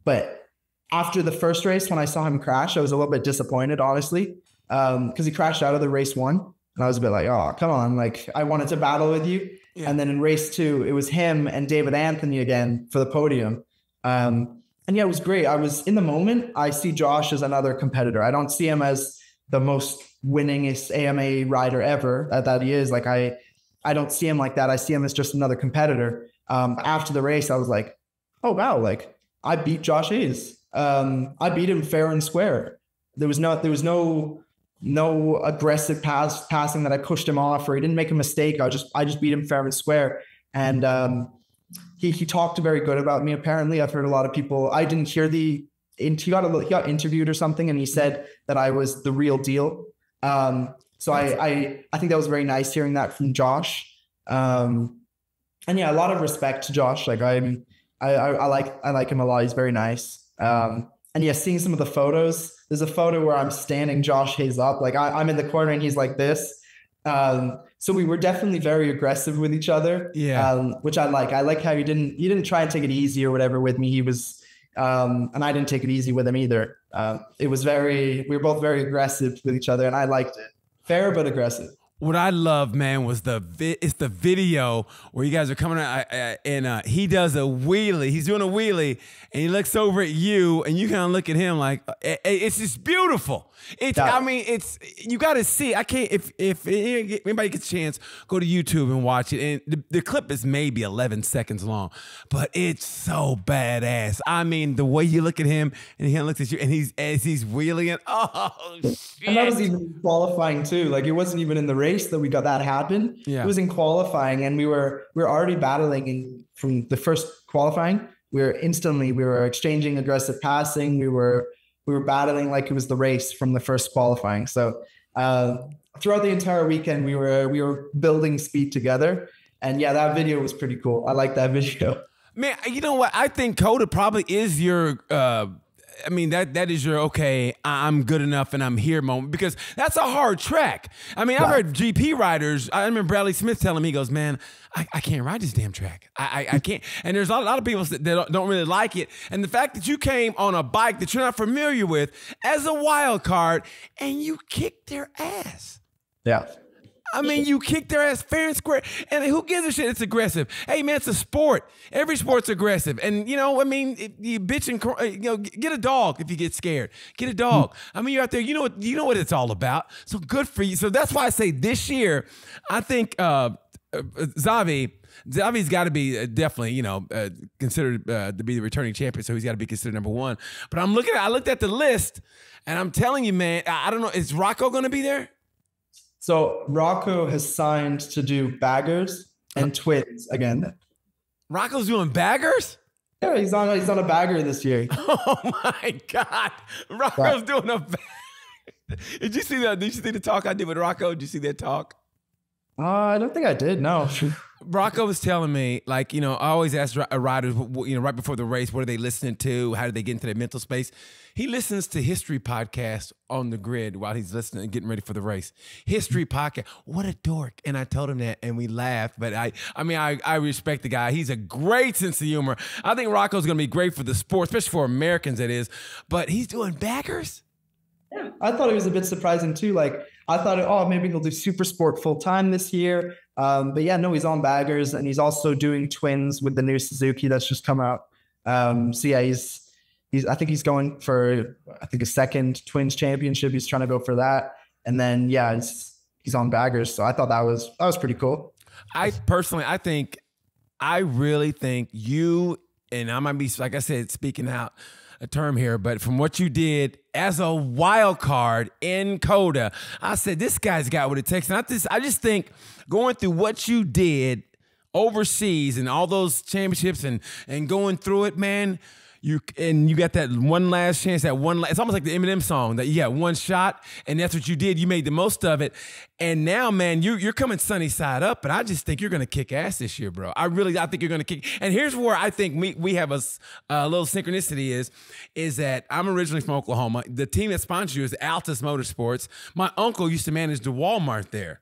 but after the first race, when I saw him crash, I was a little bit disappointed, honestly, because um, he crashed out of the race one, and I was a bit like, "Oh, come on!" Like I wanted to battle with you. Yeah. And then in race two, it was him and David Anthony again for the podium. Um, and yeah, it was great. I was in the moment. I see Josh as another competitor. I don't see him as the most winningest AMA rider ever that, that he is. Like I, I don't see him like that. I see him as just another competitor um, after the race, I was like, oh, wow, like I beat Josh Hayes. Um, I beat him fair and square. There was no, there was no, no aggressive pass passing that I pushed him off or he didn't make a mistake. I just, I just beat him fair and square. And um, he, he talked very good about me. Apparently, I've heard a lot of people. I didn't hear the. He got a, he got interviewed or something, and he said that I was the real deal. Um, so I, I I think that was very nice hearing that from Josh. Um, and yeah, a lot of respect to Josh. Like I'm, I, I, I like, I like him a lot. He's very nice. Um, and yeah, seeing some of the photos, there's a photo where I'm standing Josh Hayes up, like I, I'm in the corner and he's like this. Um, so we were definitely very aggressive with each other. Yeah. Um, which I like. I like how he didn't, he didn't try and take it easy or whatever with me. He was, um, and I didn't take it easy with him either. Uh, it was very, we were both very aggressive with each other and I liked it. Fair, but aggressive what I love, man, was the vi- it's the video where you guys are coming out uh, and uh, he does a wheelie. He's doing a wheelie and he looks over at you and you kind of look at him like uh, it's just beautiful. It's I mean it's you got to see. I can't if if anybody gets a chance go to YouTube and watch it. And the, the clip is maybe 11 seconds long, but it's so badass. I mean the way you look at him and he looks at you and he's as he's wheeling. Oh shit! And that was even qualifying too. Like it wasn't even in the race race that we got that happen. Yeah. It was in qualifying, and we were we were already battling in from the first qualifying. We were instantly we were exchanging aggressive passing. We were we were battling like it was the race from the first qualifying. So uh, throughout the entire weekend, we were we were building speed together. And yeah, that video was pretty cool. I like that video. Man, you know what? I think COTA probably is your uh, I mean that that is your okay. I'm good enough and I'm here moment because that's a hard track. I mean, I've heard GP riders. I remember Bradley Smith telling me, he goes, "Man, I, I can't ride this damn track. I I, I can't." and there's a lot, a lot of people that, that don't really like it. And the fact that you came on a bike that you're not familiar with as a wild card and you kicked their ass. Yeah. I mean, you kick their ass fair and square. And who gives a shit? It's aggressive. Hey, man, it's a sport. Every sport's aggressive. And, you know, I mean, you bitch and, uh, you know, get a dog if you get scared. Get a dog. I mean, you're out there, you know what, you know what it's all about. So good for you. So that's why I say this year, I think uh, uh Xavi, Xavi's got to be uh, definitely, you know, uh, considered uh, to be the returning champion, so he's got to be considered number one. But I'm looking, at, I looked at the list, and I'm telling you, man, I, I don't know, is Rocco going to be there? So Rocco has signed to do baggers and uh-huh. twins again. Rocco's doing baggers? Yeah, he's on he's on a bagger this year. Oh my god. Rocco's doing a bag. Did you see that? Did you see the talk I did with Rocco? Did you see that talk? Uh, I don't think I did. No. Rocco was telling me, like, you know, I always ask riders, you know, right before the race, what are they listening to? How do they get into their mental space? He listens to history podcasts on the grid while he's listening and getting ready for the race. History podcast. What a dork. And I told him that and we laughed. But I I mean, I, I respect the guy. He's a great sense of humor. I think Rocco's gonna be great for the sport, especially for Americans, it is. But he's doing baggers. Yeah. I thought it was a bit surprising too. Like I thought, oh, maybe he'll do super sport full time this year. Um, but yeah, no, he's on baggers and he's also doing twins with the new Suzuki that's just come out. Um, so yeah, he's he's I think he's going for I think a second twins championship. He's trying to go for that. And then yeah, he's on baggers. So I thought that was that was pretty cool. I personally I think I really think you and I might be like I said speaking out a term here, but from what you did as a wild card in COTA, I said this guy's got what it takes. And I just I just think going through what you did overseas and all those championships and and going through it, man you and you got that one last chance, that one. It's almost like the Eminem song that you got one shot, and that's what you did. You made the most of it, and now, man, you you're coming sunny side up. But I just think you're gonna kick ass this year, bro. I really, I think you're gonna kick. And here's where I think we we have a, a little synchronicity is, is that I'm originally from Oklahoma. The team that sponsors you is Altus Motorsports. My uncle used to manage the Walmart there.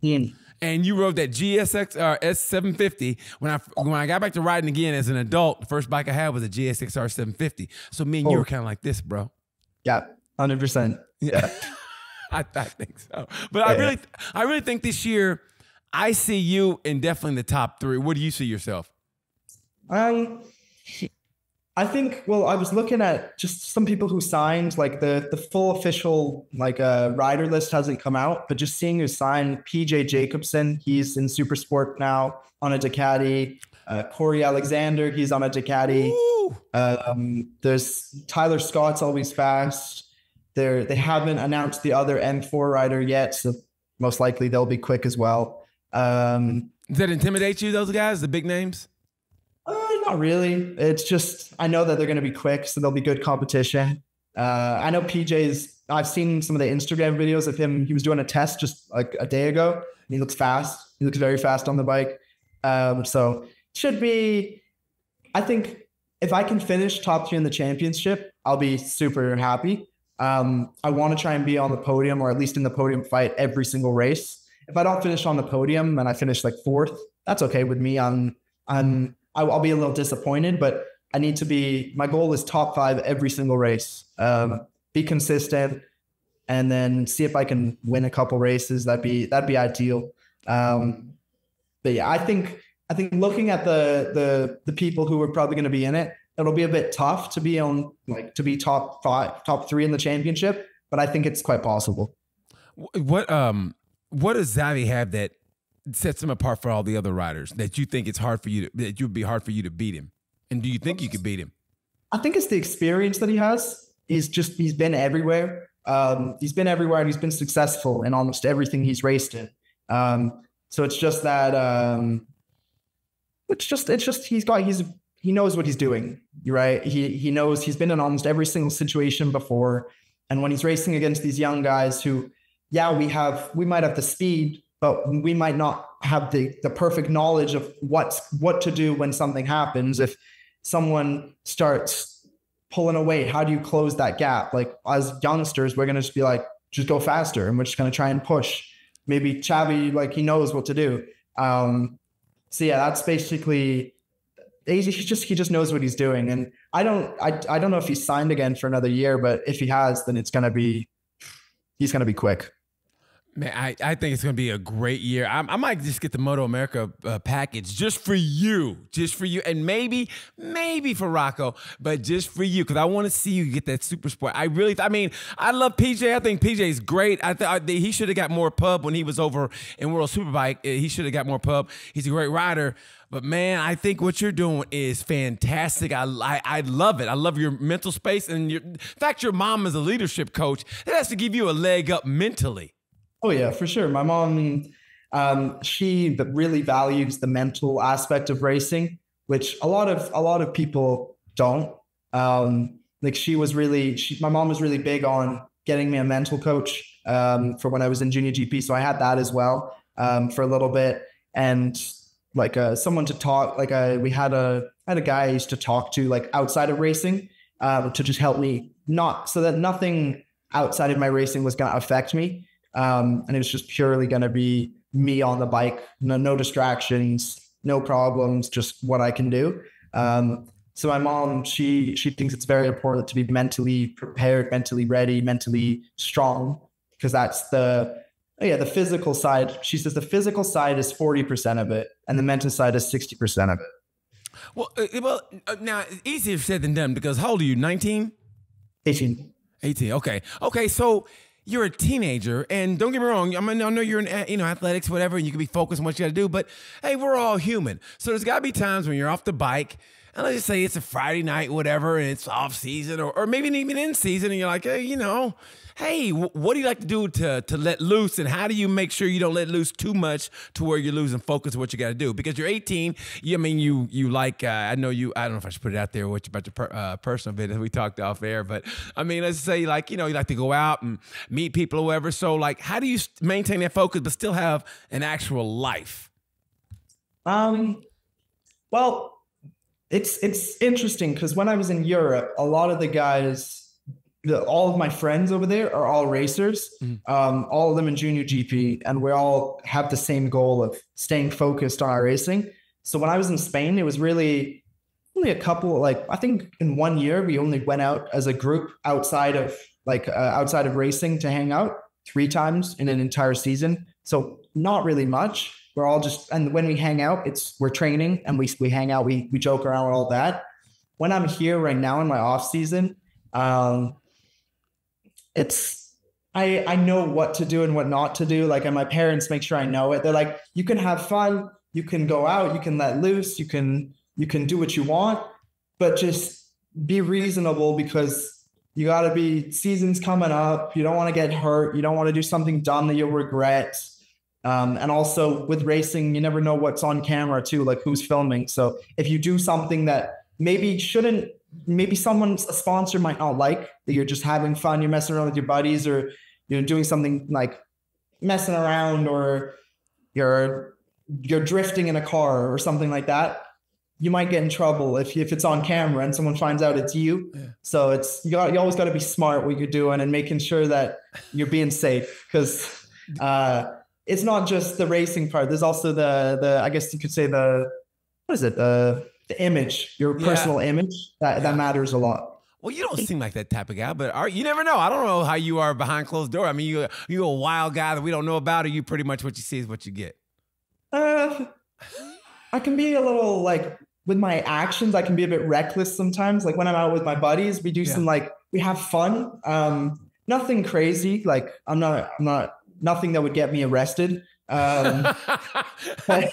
Yeah and you rode that GSX or uh, S750. When I when I got back to riding again as an adult, the first bike I had was a GSXR 750. So me and oh. you were kind of like this, bro. Yeah, hundred percent. Yeah, I, I, think so. But yeah. I really, I really think this year, I see you in definitely in the top three. Where do you see yourself? Um, I think well, I was looking at just some people who signed, like the the full official like uh rider list hasn't come out, but just seeing who signed PJ Jacobsen, he's in Super Sport now on a Ducati. Uh, Corey Alexander, he's on a Ducati. Um, there's Tyler Scott's always fast. They're they haven't announced the other M4 rider yet, so most likely they'll be quick as well. Um, Does that intimidate you? Those guys, the big names. Not really. It's just I know that they're going to be quick, so they'll be good competition. Uh, I know PJ's. I've seen some of the Instagram videos of him. He was doing a test just like a day ago, and he looks fast. He looks very fast on the bike. Um, so should be. I think if I can finish top three in the championship, I'll be super happy. Um, I want to try and be on the podium or at least in the podium fight every single race. If I don't finish on the podium and I finish like fourth, that's okay with me. I'm, I'm, I'll be a little disappointed, but I need to be. My goal is top five every single race. Um, be consistent, and then see if I can win a couple races. That'd be that'd be ideal. Um, but yeah, I think I think looking at the the the people who are probably going to be in it, it'll be a bit tough to be on like to be top five, top three in the championship. But I think it's quite possible. What um what does Xavi have that sets him apart for all the other riders that you think it's hard for you to, that you would be hard for you to beat him? And do you think you could beat him? I think it's the experience that he has. He's just he's been everywhere. Um, he's been everywhere and he's been successful in almost everything he's raced in. Um, so it's just that um, it's just it's just he's got he's he knows what he's doing. Right? He he knows he's been in almost every single situation before. And when he's racing against these young guys who, yeah, we have we might have the speed, but we might not have the the perfect knowledge of what's what to do when something happens. If someone starts pulling away, how do you close that gap? Like as youngsters, we're gonna just be like, just go faster, and we're just gonna try and push. Maybe Xavi like he knows what to do. Um, so yeah, that's basically he just he just knows what he's doing. And I don't I I don't know if he's signed again for another year, but if he has, then it's gonna be he's gonna be quick. Man, I, I think it's going to be a great year. I, I might just get the Moto America uh, package just for you, just for you, and maybe, maybe for Rocco, but just for you because I want to see you get that super sport. I really, I mean, I love PJ. I think PJ is great. I thought he should have got more pub when he was over in World Superbike. Uh, he should have got more pub. He's a great rider. But man, I think what you're doing is fantastic. I, I, I love it. I love your mental space and your in fact your mom is a leadership coach. That has to give you a leg up mentally. Oh yeah, for sure. My mom, um, she really values the mental aspect of racing, which a lot of a lot of people don't. Um, like she was really, she, my mom was really big on getting me a mental coach um, for when I was in junior GP. So I had that as well um, for a little bit, and like uh, someone to talk. Like uh, we had a had a guy I used to talk to like outside of racing um, to just help me not so that nothing outside of my racing was going to affect me. Um, and it was just purely going to be me on the bike, no, no distractions, no problems, just what I can do. Um, so my mom, she she thinks it's very important to be mentally prepared, mentally ready, mentally strong, because that's the oh yeah the physical side. She says the physical side is forty percent of it, and the mental side is sixty percent of it. Well, uh, well, uh, now easier said than done because how old are you? 19? 18. 18. Okay. Okay. So you're a teenager, and don't get me wrong. I mean, I know you're in you know athletics, whatever, and you can be focused on what you got to do. But hey, we're all human, so there's got to be times when you're off the bike, and let's just say it's a Friday night, whatever, and it's off season, or or maybe even in season, and you're like, hey, you know, hey, what do you like to do to to let loose, and how do you make sure you don't let loose too much to where you're losing focus of what you got to do? Because you're 18, you, I mean, you you like, uh, I know you, I don't know if I should put it out there what about your per, uh, personal business. We talked off air, but I mean, let's say like you know you like to go out and meet people or whatever. So like, how do you maintain that focus but still have an actual life? Um, well, it's it's interesting because when I was in Europe, a lot of the guys the, all of my friends over there are all racers, mm-hmm. um, all of them in junior GP, and we all have the same goal of staying focused on our racing. So when I was in Spain, it was really only a couple. Like I think in one year we only went out as a group outside of like uh, outside of racing to hang out three times in an entire season. So not really much. We're all just and when we hang out, it's we're training and we we hang out, we we joke around with all that. When I'm here right now in my off season, um, it's I I know what to do and what not to do. Like, and my parents make sure I know it. They're like, you can have fun, you can go out, you can let loose, you can you can do what you want, but just be reasonable because you got to be seasons coming up. You don't want to get hurt. You don't want to do something dumb that you'll regret. Um, and also with racing, you never know what's on camera too, like who's filming. So if you do something that maybe shouldn't maybe someone a sponsor might not like that you're just having fun you're messing around with your buddies or you're doing something like messing around or you're you're drifting in a car or something like that, you might get in trouble if if it's on camera and someone finds out it's you. Yeah. So it's you got you always got to be smart what you're doing and making sure that you're being safe because uh, it's not just the racing part. There's also the the I guess you could say the what is it the the image, your personal yeah. image that yeah. that matters a lot. Well, you don't seem like that type of guy, but are, you never know. I don't know how you are behind closed door. I mean, you you a wild guy that we don't know about, or you pretty much what you see is what you get. Uh, I can be a little like with my actions. I can be a bit reckless sometimes. Like when I'm out with my buddies, we do yeah. some like we have fun. Um, nothing crazy. Like I'm not I'm not nothing that would get me arrested. Um, but,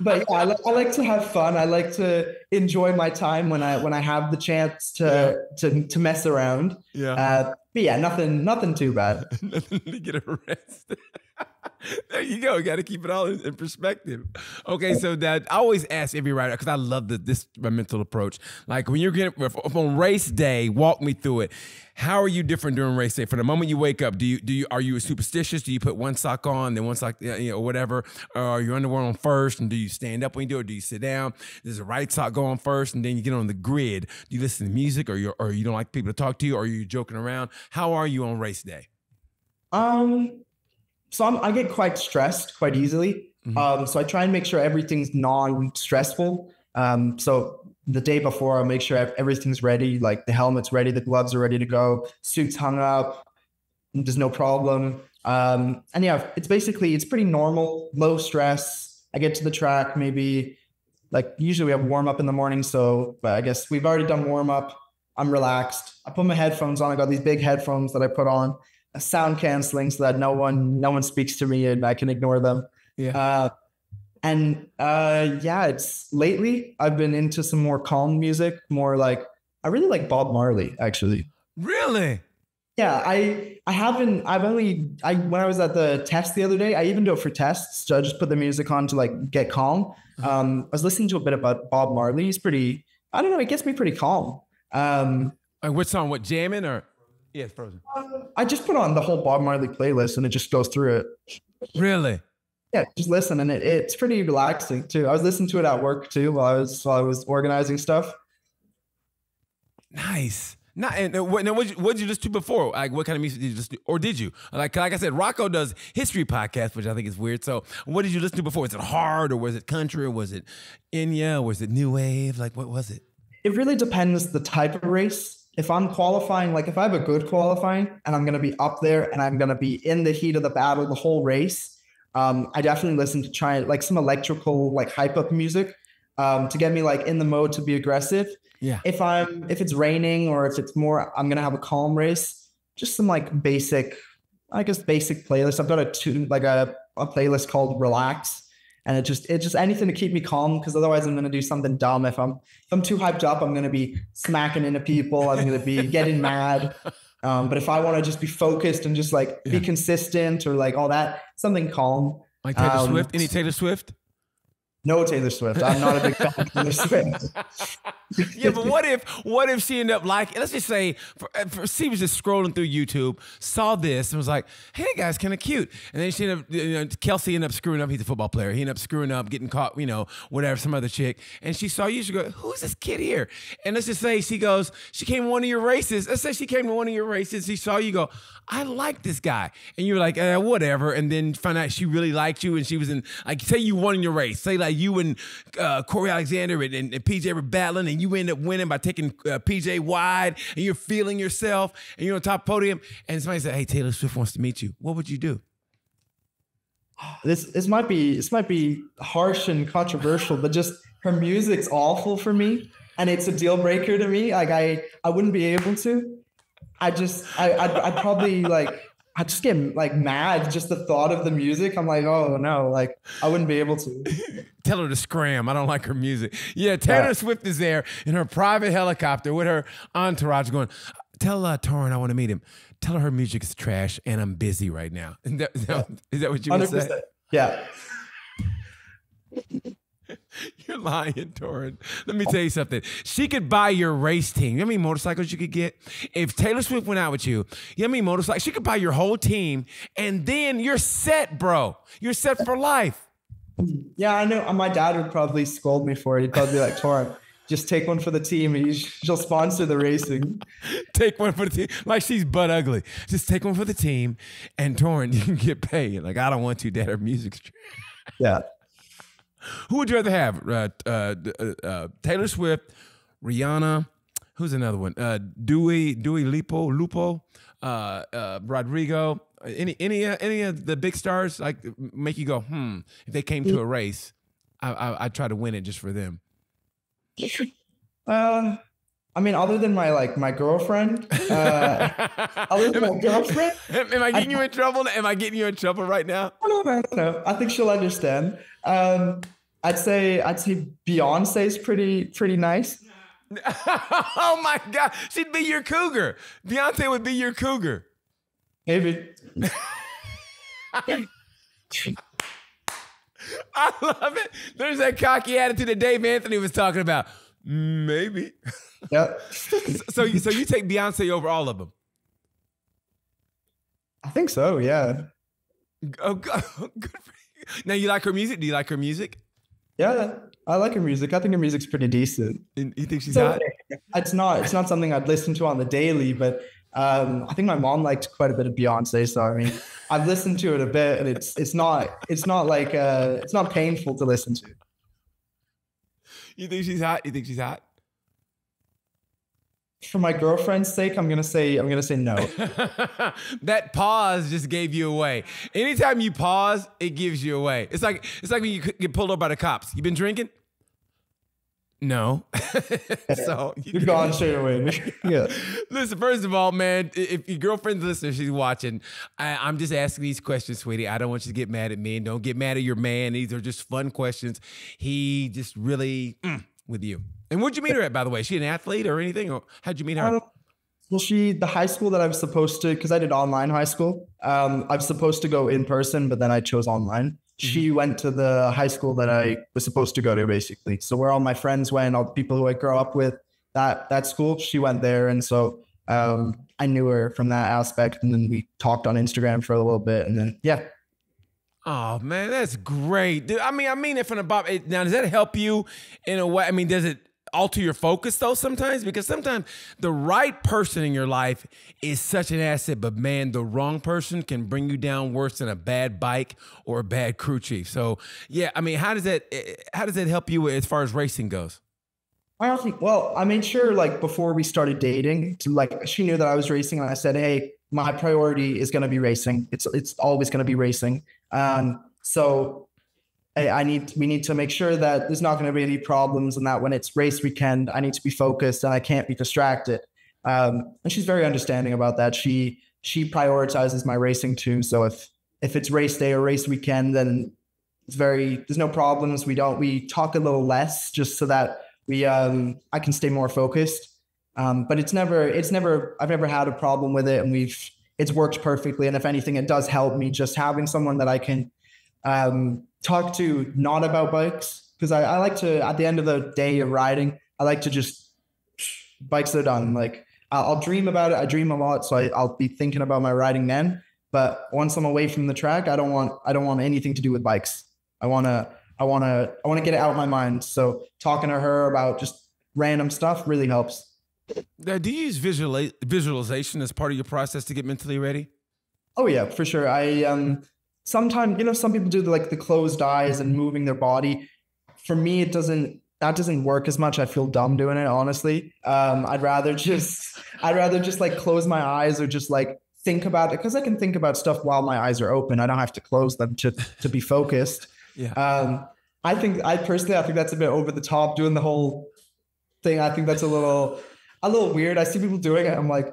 but yeah, I, li- I, like to have fun. I like to enjoy my time when I when I have the chance to yeah. to to mess around. Yeah. Uh, but yeah, nothing nothing too bad. nothing to get arrested. there you go. You got to keep it all in, perspective. Okay, so that I always ask every rider because I love the, this mental approach. Like when you're getting on race day, walk me through it. How are you different during race day? For the moment you wake up, do you do you are you superstitious? Do you put one sock on, then one sock, you know, whatever? Or are you underwear on first, and do you stand up when you do it? Do you sit down? Does the right sock go on first, and then you get on the grid? Do you listen to music, or you or you don't like people to talk to you, or are you joking around? How are you on race day? Um, so I'm, i get quite stressed quite easily. Mm-hmm. Um, so I try and make sure everything's non-stressful. Um, so the day before, I'll make sure everything's ready, like the helmet's ready, the gloves are ready to go, suits hung up, there's no problem. Um, and yeah, it's basically it's pretty normal, low stress. I get to the track, maybe like usually we have warm up in the morning, so I guess we've already done warm up. I'm relaxed. I put my headphones on. I got these big headphones that I put on, sound canceling so that no one no one speaks to me and I can ignore them. Yeah. Uh, and uh, yeah, it's lately I've been into some more calm music, more like I really like Bob Marley actually. Really? Yeah, I I haven't I've only I when I was at the test the other day, I even do it for tests. So I just put the music on to like get calm. Uh-huh. Um, I was listening to a bit about Bob Marley. He's pretty I don't know, it gets me pretty calm. Um, like what song? What jamming or yeah, it's frozen. I just put on the whole Bob Marley playlist and it just goes through it. Really? Yeah, just listen, and it, it's pretty relaxing too. I was listening to it at work too while I was while I was organizing stuff. Nice. Not and uh, what, now what did you listen to before? Like what kind of music did you listen to, or did you? Like like I said, Rocco does history podcast, which I think is weird. So what did you listen to before? Was it hard, or was it country, or was it Enya, or was it new wave? Like what was it? It really depends the type of race if I'm qualifying, like if I have a good qualifying and I'm going to be up there and I'm going to be in the heat of the battle the whole race, um, I definitely listen to try like some electrical like hype up music um, to get me like in the mode to be aggressive. Yeah. If I'm if it's raining or if it's more, I'm gonna have a calm race. Just some like basic, I guess basic playlist. I've got a two like a, a playlist called Relax and it just it's just anything to keep me calm because otherwise I'm gonna do something dumb. If I'm if I'm too hyped up, I'm gonna be smacking into people. I'm gonna be getting mad. Um, but if I want to just be focused and just like yeah. be consistent or like all that, something calm. Like Taylor um, Swift. Any Taylor Swift? No Taylor Swift. I'm not a big fan of Taylor Swift. yeah, but what if what if she ended up like let's just say for, uh, for, she was just scrolling through YouTube, saw this and was like, "Hey guys, kind of cute," and then she ended up you know, Kelce ended up screwing up. He's a football player. He ended up screwing up, getting caught, you know, whatever, some other chick, and she saw you. She go, "Who's this kid here?" And let's just say she goes, she came to one of your races. Let's say she came to one of your races. She saw you go, "I like this guy," and you were like, eh, "Whatever," and then find out she really liked you, and she was in like say you won your race. Say like you and uh, Corey Alexander and, and, and PJ were battling, and you end up winning by taking uh, PJ wide, and you're feeling yourself, and you're on top podium, and somebody said, "Hey, Taylor Swift wants to meet you." What would you do? This this might be this might be harsh and controversial, but just her music's awful for me, and it's a deal breaker to me. Like I I wouldn't be able to. I just I I'd, I'd probably like I just get like mad just the thought of the music. I'm like, oh no, like I wouldn't be able to. Tell her to scram. I don't like her music. Yeah, Taylor yeah. Swift is there in her private helicopter with her entourage going, tell uh, Torin I want to meet him. Tell her her music is trash and I'm busy right now. Is that, is that, is that what you would 100%. say? Yeah. You're lying, Torin. Let me tell you something. She could buy your race team. You know how many motorcycles you could get? If Taylor Swift went out with you, you know how many motorcycles? She could buy your whole team, and then you're set, bro. You're set for life. Yeah, I know. Uh, my dad would probably scold me for it. He'd probably be like, Torin, just take one for the team. He- She'll sponsor the racing. take one for the team. Like she's butt ugly. Just take one for the team, and Torin, you can get paid. Like I don't want to, Dad. Her music's. Yeah. Who would you rather have? Uh, uh, uh, uh, Taylor Swift, Rihanna. Who's another one? Uh, Dewey, Dewey Lipo, Lupo, uh, uh, Rodrigo. Any, any, uh, any of the big stars like make you go, hmm. If they came to a race, I, I, I'd try to win it just for them. Uh, I mean, other than my like my girlfriend, uh, other than my girlfriend, Am, am I getting you in trouble? Am I getting you in trouble right now? I don't know, I don't know. I think she'll understand. Um, I'd say I'd say Beyonce's pretty pretty nice. oh my God. She'd be your cougar. Beyonce would be your cougar. Maybe. I love it. There's that cocky attitude that Dave Anthony was talking about. Maybe. Yeah. So, you- so you take Beyonce over all of them. I think so. Yeah. Oh, good good for you. Now, you like her music? Do you like her music? Yeah. I like her music. I think her music's pretty decent. And You think she's So, hot? it's not it's not something I'd listen to on the daily, but um, I think my mom liked quite a bit of Beyonce. So I mean, I've listened to it a bit, and it's it's not it's not like uh, it's not painful to listen to. You think she's hot? You think she's hot? For my girlfriend's sake, I'm gonna say I'm gonna say no. that pause just gave you away. Anytime you pause, it gives you away. It's like it's like when you get pulled over by the cops. You been drinking? No. so you- You're gone straight away. yeah. Listen, first of all, man, if your girlfriend's listening, she's watching. I, I'm just asking these questions, sweetie. I don't want you to get mad at me, and don't get mad at your man. These are just fun questions. He just really mm, with you. And where'd you meet her at, by the way? Is she an athlete or anything, or how'd you meet her? Um, well, she the high school that I was supposed to because I did online high school. Um, I was supposed to go in person, but then I chose online. She went to the high school that I was supposed to go to, basically. So where all my friends went, all the people who I grew up with, that that school, she went there, and so um, I knew her from that aspect. And then we talked on Instagram for a little bit, and then yeah, Oh man, that's great. Dude, I mean, I mean it from the bottom. Now, does that help you in a way? I mean, does it alter your focus though sometimes? Because sometimes the right person in your life is such an asset, but man, the wrong person can bring you down worse than a bad bike or a bad crew chief. So yeah, I mean, how does that eh, how does that help you as far as racing goes? I. Well, I made sure like before we started dating, to like she knew that I was racing, and I said, "Hey, my priority is going to be racing. It's it's always going to be racing." Um, so I, need we need to make sure that there's not going to be any problems, and that when it's race weekend, I need to be focused and I can't be distracted. Um, and she's very understanding about that. She she prioritizes my racing too. So if if it's race day or race weekend, then it's very there's no problems. We don't we talk a little less just so that we um I can stay more focused. Um, but it's never it's never I've never had a problem with it, and we've it's worked perfectly. And if anything, it does help me just having someone that I can um, talk to not about bikes because I, I like to at the end of the day of riding I like to just bikes are done. Like I'll, I'll dream about it. I dream a lot, so I, I'll be thinking about my riding then. But once I'm away from the track, I don't want I don't want anything to do with bikes. I want to I want to I want to get it out of my mind. So talking to her about just random stuff really helps. Now, do you use visual visualization as part of your process to get mentally ready? Oh yeah, for sure. I um sometimes you know some people do the, like the closed eyes and moving their body. For me, it doesn't that doesn't work as much. I feel dumb doing it, honestly. Um, I'd rather just I'd rather just like close my eyes or just like think about it because I can think about stuff while my eyes are open. I don't have to close them to to be focused. Yeah. Um, I think I personally I think that's a bit over the top doing the whole thing. I think that's a little a little weird. I see people doing it. I'm like,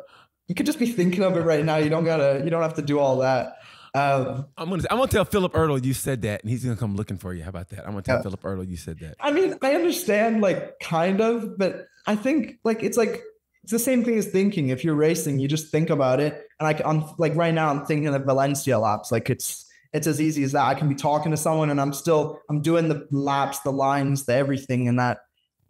you could just be thinking of it right now. You don't gotta you don't have to do all that. Um, I'm gonna I'm gonna tell Philip Earle you said that, and he's gonna come looking for you. How about that? I'm gonna tell Yeah. Philip Earle you said that. I mean, I understand like kind of, but I think like it's like it's the same thing as thinking. If you're racing, you just think about it. And like I'm like right now I'm thinking of Valencia laps. Like it's it's as easy as that. I can be talking to someone and I'm still I'm doing the laps, the lines, the everything, and that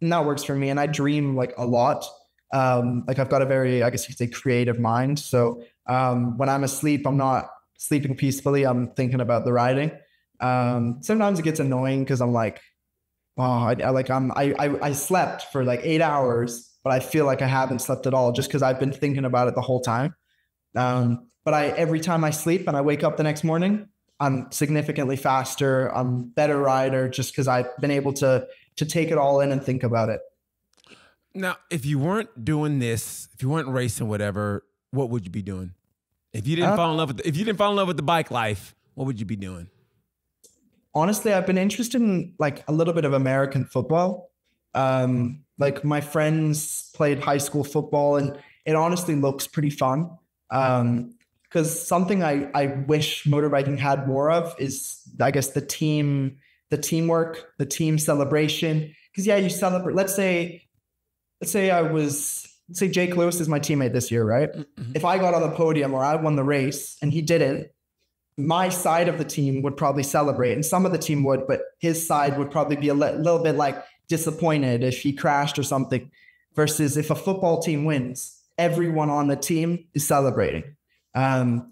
and that works for me. And I dream like a lot. Um, like I've got a very, I guess you could say, creative mind. So um, when I'm asleep, I'm not sleeping peacefully. I'm thinking about the riding. Um, sometimes it gets annoying because I'm like, oh, I, I like I'm I, I I slept for like eight hours, but I feel like I haven't slept at all just because I've been thinking about it the whole time. Um, but I every time I sleep and I wake up the next morning, I'm significantly faster. I'm better rider just because I've been able to to take it all in and think about it. Now, if you weren't doing this, if you weren't racing, whatever, what would you be doing? If you didn't uh, fall in love with, the, if you didn't fall in love with the bike life, what would you be doing? Honestly, I've been interested in like a little bit of American football. Um, like my friends played high school football, and it honestly looks pretty fun. Um, because something I, I wish motorbiking had more of is I guess the team the teamwork the team celebration because yeah you celebrate let's say let's say I was say Jake Lewis is my teammate this year right mm-hmm. if I got on the podium or I won the race and he didn't my side of the team would probably celebrate and some of the team would but his side would probably be a le- little bit like disappointed if he crashed or something versus if a football team wins everyone on the team is celebrating um,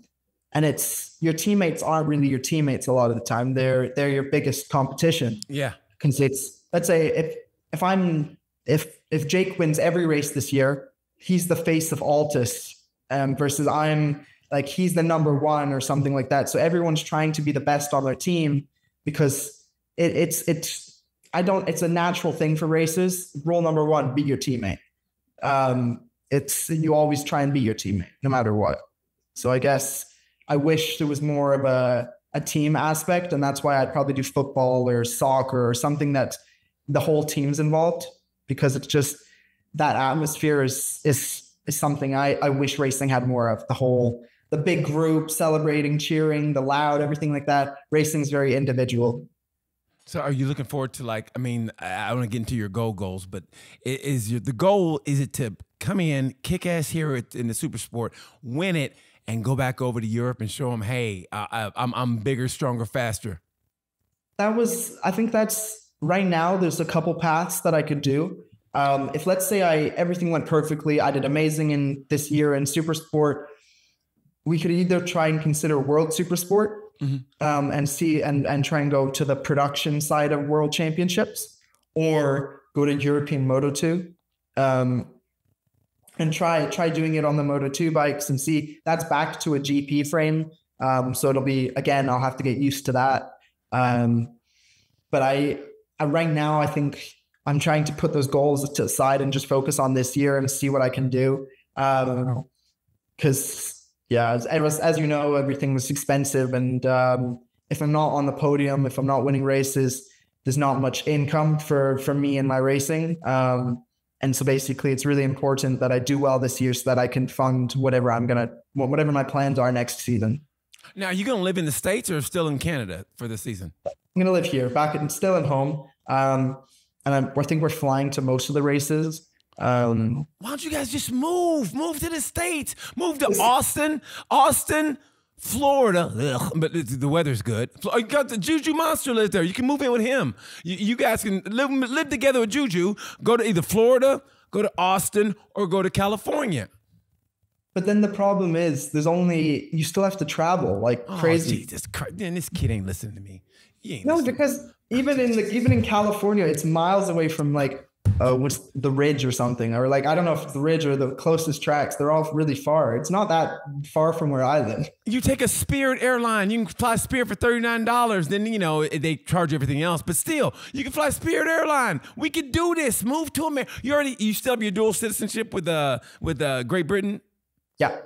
and it's your teammates aren't really your teammates a lot of the time. They're they're your biggest competition. Yeah. Because it's let's say if if I'm if if Jake wins every race this year, he's the face of Altus, um, versus I'm like he's the number one or something like that. So everyone's trying to be the best on their team because it, it's it's I don't it's a natural thing for races. Rule number one: be your teammate. Um, it's you always try and be your teammate no matter what. So I guess I wish there was more of a, a team aspect. And that's why I'd probably do football or soccer or something that the whole team's involved because it's just that atmosphere is is is something I, I wish racing had more of. The whole the big group celebrating, cheering, the loud, everything like that. Racing's very individual. So are you looking forward to like I mean I, want to get into your goal goals, but is your the goal is it to come in, kick ass here in the super sport, win it, and go back over to Europe and show them, hey, I, I'm I'm bigger, stronger, faster? That was, I think that's right now. There's a couple paths that I could do. Um, if let's say I everything went perfectly, I did amazing in this year in super sport. We could either try and consider world super sport mm-hmm. um, and see and and try and go to the production side of world championships, or go to European Moto Two. Um, and try try doing it on the Moto 2 bikes and see that's back to a GP frame. Um, so it'll be again, I'll have to get used to that. Um, but I, Right now I think I'm trying to put those goals to the side and just focus on this year and see what I can do. Um, because yeah, as, as you know, everything was expensive, and um, if I'm not on the podium, if I'm not winning races, there's not much income for for me and my racing. Um, and so basically, it's really important that I do well this year so that I can fund whatever I'm gonna, whatever my plans are next season. Now, are you gonna live in the states or still in Canada for the season? I'm gonna live here, back in, still at home. Um, and I'm, I think we're flying to most of the races. Um, Why don't you guys just move? Move to the states. Move to Austin. Austin. Florida, ugh, but the weather's good. You got the Juju Monster lives there. You can move in with him. You, you guys can live, live together with Juju. Go to either Florida, go to Austin, or go to California. But then the problem is, there's only you still have to travel like oh, crazy. Jesus Christ! Man, this kid ain't listening to me. no, because even in the even in California, it's miles away from like uh, what's the ridge or something, or like I don't know if it's the ridge or the closest tracks. They're all really far. It's not that far from where I live. You take a Spirit airline, you can fly Spirit for thirty nine dollars. Then you know they charge everything else, but still, you can fly Spirit airline. We could do this. Move to America. You already you still have your dual citizenship with uh with uh Great Britain. Yeah.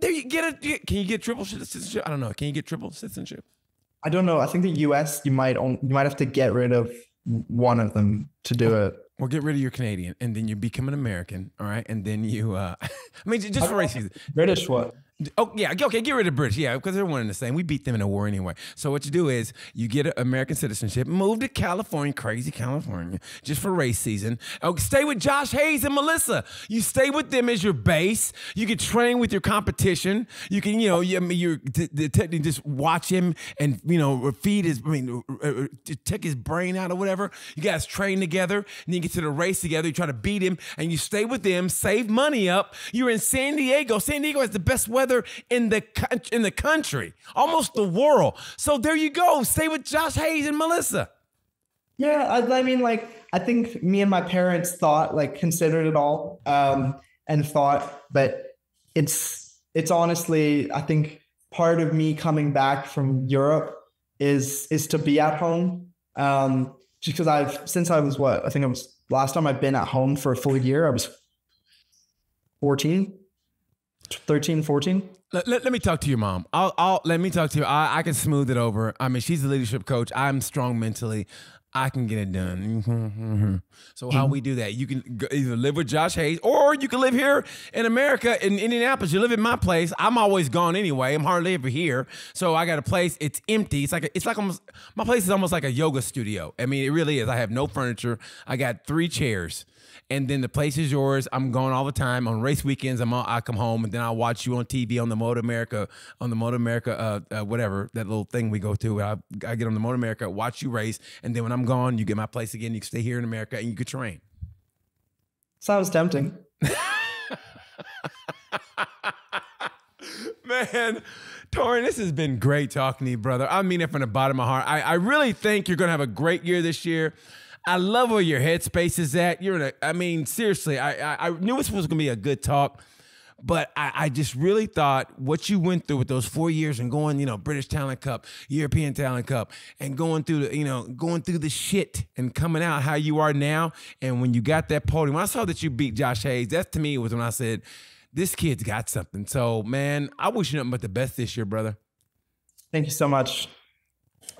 There you get it. Can you get triple citizenship? I don't know. Can you get triple citizenship? I don't know. I think the U.S. you might you might have to get rid of one of them to do it. Or get rid of your Canadian, and then you become an American, all right? And then you, uh, I mean, just for racism. British what? Oh yeah, okay, get rid of British, yeah, because they're one and the same. We beat them in a war anyway. So what you do is you get an American citizenship, move to California, crazy California, just for race season. Oh, stay with Josh Hayes and Melissa. You stay with them as your base. You can train with your competition. You can, you know, you, you're technically just watch him and you know feed his, I mean, uh, uh, take his brain out or whatever. You guys train together, and you get to the race together. You try to beat him, and you stay with them, save money up. You're in San Diego. San Diego has the best weather in the in the country, almost the world. So there you go. Stay with Josh Hayes and Melissa. Yeah, I, I mean, like I think me and my parents thought, like, considered it all, um, and thought, but it's it's honestly, I think part of me coming back from Europe is is to be at home. Um, just because I've since I was what I think I was last time I've been at home for a full year, I was 14, 13, 14. Let, let, let, me talk to your mom. I'll, I'll let me talk to you. I, I can smooth it over. I mean, she's a leadership coach. I'm strong mentally. I can get it done. Mm-hmm, mm-hmm. So how we do that? You can either live with Josh Hayes, or you can live here in America in Indianapolis. You live in my place. I'm always gone anyway. I'm hardly ever here. So I got a place. It's empty. It's like a, it's like almost my place is almost like a yoga studio. I mean, it really is. I have no furniture. I got three chairs and then the place is yours. I'm going all the time on race weekends. I'm all, I come home and then I watch you on TV on the Moto America on the Moto America uh, uh, whatever that little thing we go to. I, I get on the Moto America, watch you race, and then when I'm gone, you get my place again. You can stay here in America and you could train. Sounds tempting. Man, Torin, this has been great talking to you, brother. I mean it from the bottom of my heart. I, I really think you're going to have a great year this year. I love where your headspace is at. You're in a, I mean, seriously, I, I, I knew this was gonna be a good talk, but I, I just really thought what you went through with those four years and going, you know, British Talent Cup, European Talent Cup, and going through the, you know, going through the shit and coming out how you are now. And when you got that podium, when I saw that you beat Josh Hayes, that to me was when I said, this kid's got something. So, man, I wish you nothing but the best this year, brother. Thank you so much.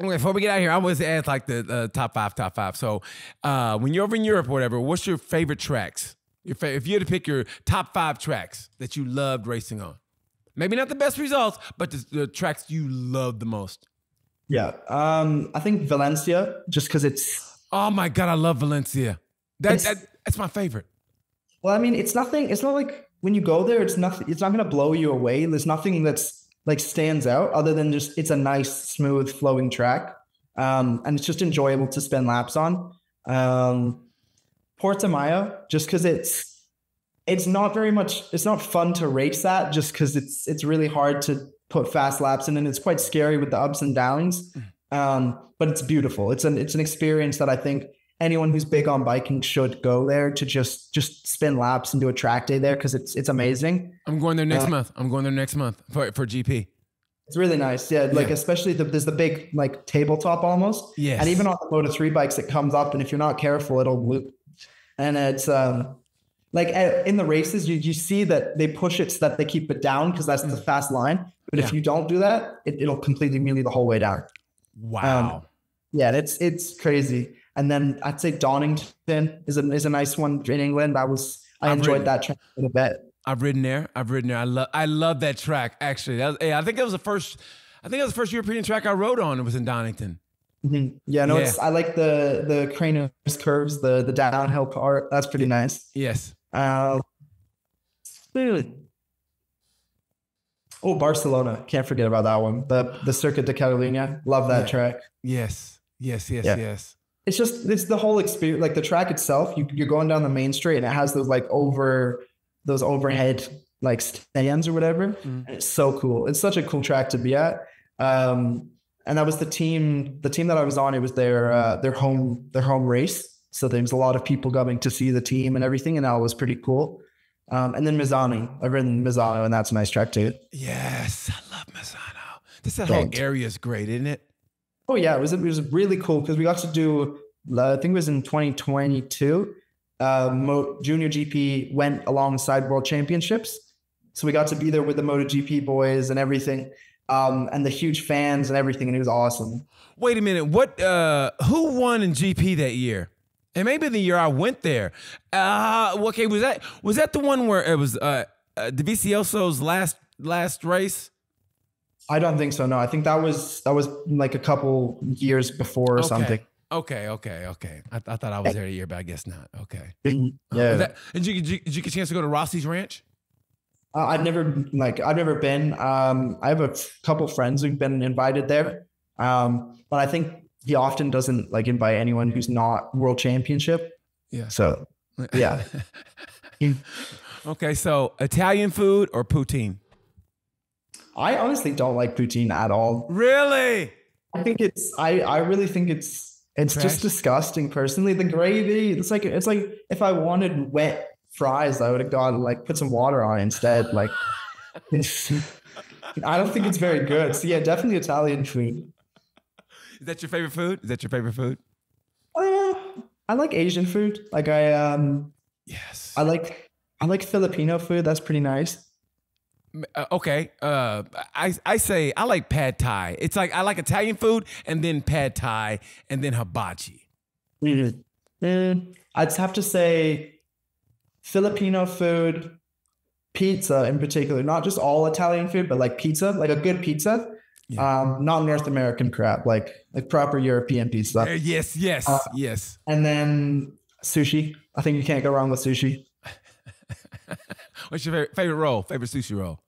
Before we get out here, I always ask like the uh, top five, top five. So, uh, when you're over in Europe or whatever, what's your favorite tracks? Your fa- if you had to pick your top five tracks that you loved racing on, maybe not the best results, but the, the tracks you loved the most. Yeah, um, I think Valencia, just because it's. Oh my god, I love Valencia. That, that that's my favorite. Well, I mean, it's nothing. It's not like when you go there, it's nothing. It's not going to blow you away. There's nothing that's like stands out other than just it's a nice, smooth, flowing track. Um, and it's just enjoyable to spend laps on. Um, Portimao, just because it's it's not very much it's not fun to race that just because it's it's really hard to put fast laps in and it's quite scary with the ups and downs. Um, but it's beautiful. It's an it's an experience that I think anyone who's big on biking should go there to just just spin laps and do a track day there because it's it's amazing. I'm going there next uh, month. I'm going there next month for for GP. It's really nice, yeah. Like yeah. especially the, there's the big like tabletop almost, yeah. And even on the Moto three bikes, it comes up, and if you're not careful, it'll loop. And it's um like in the races, you you see that they push it so that they keep it down because that's the mm. fast line. But yeah. if you don't do that, it, will completely melee the whole way down. Wow. Um, yeah, it's it's crazy. And then I'd say Donington is a is a nice one in England. I was I I've enjoyed ridden, that track a bit. I've ridden there. I've ridden there. I love I love that track. Actually, was, hey, I think that was the first. I think that was the first European track I rode on. It was in Donington. Mm-hmm. Yeah, no, yeah. I like the the Craner Curves, the the downhill part. That's pretty nice. Yes. Uh, oh, Barcelona. Can't forget about that one. The the Circuit de Catalunya. Love that yeah. track. Yes. Yes. Yes. Yeah. Yes it's just it's the whole experience like the track itself you, you're going down the main street and it has those like over those overhead like stands or whatever. Mm. it's so cool. It's such a cool track to be at. Um, and that was the team the team that i was on it was their uh, their home their home race. So there was a lot of people coming to see the team and everything and that was pretty cool. Um, and then Misano. I've ridden Misano and that's a nice track too. Yes i love Misano. This whole area is great isn't it Oh yeah, it was it was really cool because we got to do. I think it was in 2022. Uh, Mo- Junior GP went alongside World Championships, so we got to be there with the MotoGP boys and everything, um, and the huge fans and everything, and it was awesome. Wait a minute, what? Uh, who won in GP that year? And maybe the year I went there. Uh, okay, was that was that the one where it was uh, uh Dovizioso's last last race? I don't think so. No, I think that was that was like a couple years before or okay. something. Okay, okay, okay. I, I, thought I was there a year, but I guess not. Okay. Yeah. Uh, that, did, you, did, you, did you get a chance to go to Rossi's Ranch? Uh, I've never like I've never been. Um, I have a couple friends who've been invited there, um, but I think he often doesn't like invite anyone who's not World Championship. Yeah. So, yeah. okay, so Italian food or poutine? I honestly don't like poutine at all. Really? I think it's I I really think it's it's Trash? just disgusting personally. The gravy, it's like it's like if I wanted wet fries, I would have gone like put some water on instead. Like I don't think it's very good. So yeah, definitely Italian food. Is that your favorite food? Is that your favorite food? Uh, I like Asian food. Like I um Yes. I like I like Filipino food. That's pretty nice. Uh, okay. Uh, I I say I like pad thai. It's like I like Italian food and then pad thai and then hibachi. Eh, I'd have to say Filipino food, pizza in particular, not just all Italian food, but like pizza, like a good pizza. Yeah. Um, not North American crap, like like proper European Uh, pizza. yes, yes, Uh, yes. And then sushi. I think you can't go wrong with sushi. What's your favorite, favorite roll? Favorite sushi roll?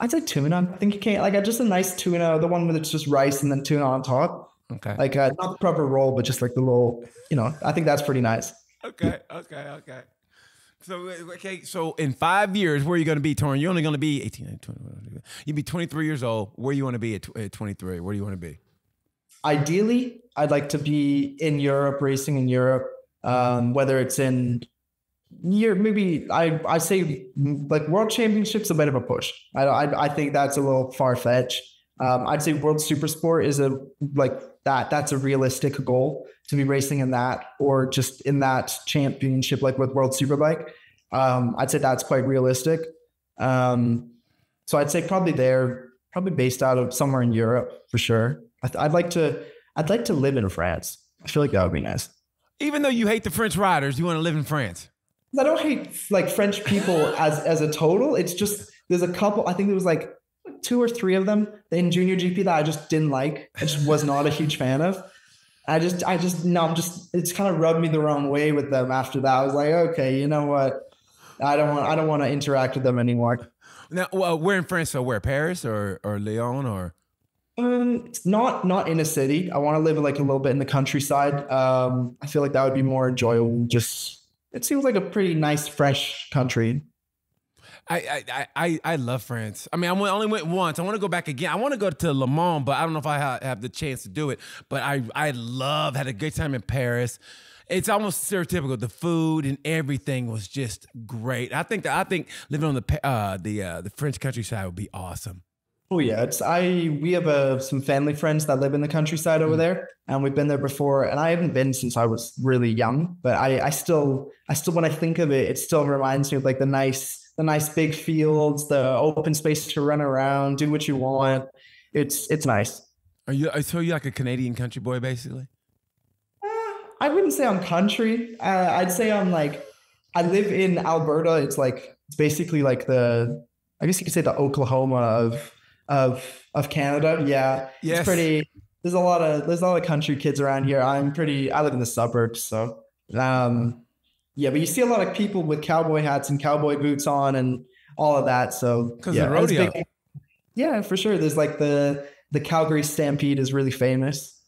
I'd say tuna. I think you can't like just a nice tuna, the one with it's just rice and then tuna on top. Okay. Like uh, not the proper roll, but just like the little, you know, I think that's pretty nice. Okay. Okay. Okay. So uh, okay. So in five years, where are you going to be, Torin? You're only going to be 18, 20. You'd be 23 years old. Where do you want to be at, at 23? Where do you want to be? ideally i'd like to be in europe racing in europe um, whether it's in year maybe i i say like world championships a bit of a push i i, I think that's a little far-fetched um, i'd say world super sport is a like that that's a realistic goal to be racing in that or just in that championship like with world superbike um, i'd say that's quite realistic um, so i'd say probably there probably based out of somewhere in europe for sure I I'd like to. I'd like to live in France. I feel like that would be nice. Even though you hate the French riders, you want to live in France. I don't hate like French people as as a total. It's just there's a couple. I think there was like two or three of them in junior GP that I just didn't like. I just was not a huge fan of. I just, I just, no, I'm just. It's kind of rubbed me the wrong way with them. After that, I was like, okay, you know what? I don't want. I don't want to interact with them anymore. Now, well, where in France? So where? Paris or or Lyon or? Um, it's not not in a city. I want to live like a little bit in the countryside. Um, I feel like that would be more enjoyable. Just it seems like a pretty nice, fresh country. I, I I I love France. I mean, I only went once. I want to go back again. I want to go to Le Mans, but I don't know if I ha- have the chance to do it. But I I love had a good time in Paris. It's almost stereotypical. The food and everything was just great. I think that I think living on the uh, the uh, the French countryside would be awesome. Oh yeah, it's I. We have uh, some family friends that live in the countryside over there, and we've been there before. And I haven't been since I was really young, but I I still I still when I think of it, it still reminds me of like the nice the nice big fields, the open space to run around, do what you want. It's it's nice. Are you so you like a Canadian country boy basically? I wouldn't say I'm country. Uh, I'd say I'm like, I live in Alberta. It's like, it's basically like the, I guess you could say the Oklahoma of, of, of Canada. Yeah. Yes. It's pretty, there's a lot of, there's a lot of country kids around here. I'm pretty, I live in the suburbs. So, um, yeah, but you see a lot of people with cowboy hats and cowboy boots on and all of that. So, 'Cause yeah, the rodeo. big- yeah, for sure. There's like the, the Calgary Stampede is really famous.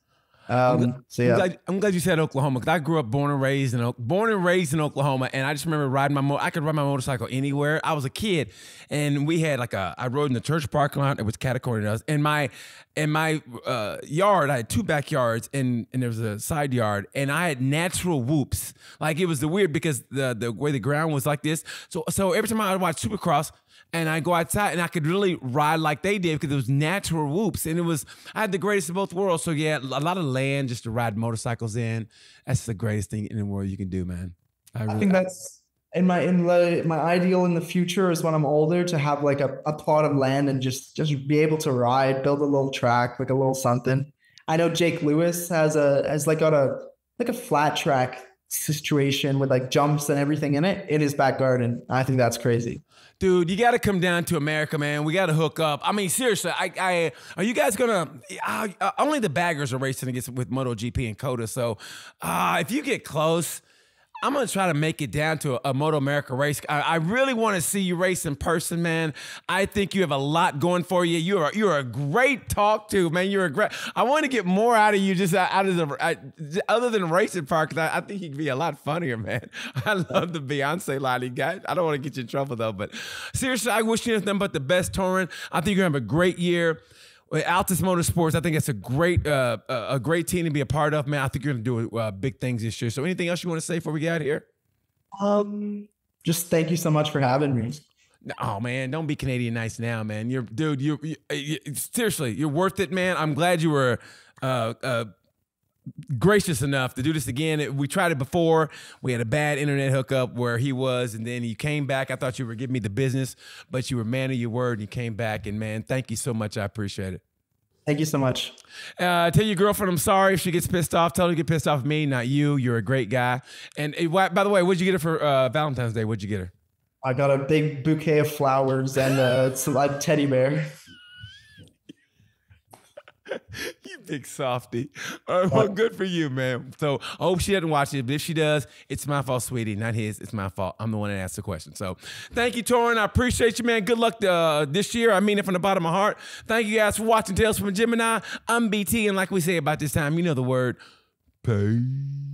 Um, so yeah. I'm glad, I'm glad you said Oklahoma because I grew up born and raised in born and raised in Oklahoma, and I just remember riding my mo- I could ride my motorcycle anywhere. I was a kid, and we had like a I rode in the church parking lot. It was catacording us, and my in my uh, yard I had two backyards, and and there was a side yard, and I had natural whoops. Like it was the weird because the the way the ground was like this. So so every time I would watch Supercross, and I go outside and I could really ride like they did because it was natural whoops and it was I had the greatest of both worlds. So yeah, a lot of land just to ride motorcycles in. That's the greatest thing in the world you can do, man. I, I think that's in my in the, my ideal in the future is when I'm older to have like a, a plot of land and just just be able to ride, build a little track, like a little something. I know Jake Lewis has a has like got a like a flat track situation with like jumps and everything in it in his back garden. I think that's crazy. dude, you got to come down to America, man. We got to hook up. I mean, seriously, I, I are you guys gonna? Uh, only the baggers are racing against with MotoGP and COTA. So uh, if you get close. I'm gonna try to make it down to a, a Moto America race. I, I really want to see you race in person, man. I think you have a lot going for you. You're a, you're a great talk to, man. You're a great. I want to get more out of you just out of the I, other than racing part. I, I think you would be a lot funnier, man. I love the Beyonce line you got. I don't want to get you in trouble though, but seriously, I wish you nothing but the best, Torin. I think you're gonna have a great year. Altus Motorsports, I think it's a great uh, a great team to be a part of, man. I think you're going to do uh, big things this year. So, anything else you want to say before we get out of here? Um, just thank you so much for having me. Oh man, don't be Canadian nice now, man. You're dude. You, you, you seriously, you're worth it, man. I'm glad you were uh, uh, gracious enough to do this again. We tried it before. We had a bad internet hookup where he was, and then you came back. I thought you were giving me the business, but you were man of your word. And you came back, and man, thank you so much. I appreciate it. Thank you so much. Uh, tell your girlfriend I'm sorry if she gets pissed off. Tell her to get pissed off at me, not you. You're a great guy. And uh, by the way, what'd you get her for uh, Valentine's Day? What'd you get her? I got a big bouquet of flowers and a, a teddy bear. you big softy. All right, well, good for you, man. So I hope she doesn't watch it, but if she does, it's my fault, sweetie, not his. It's my fault. I'm the one that asked the question. So thank you, Torin. I appreciate you, man. Good luck uh, this year. I mean it from the bottom of my heart. Thank you guys for watching Tales from Gemini. I'm BT, and like we say about this time, you know the word. Peace.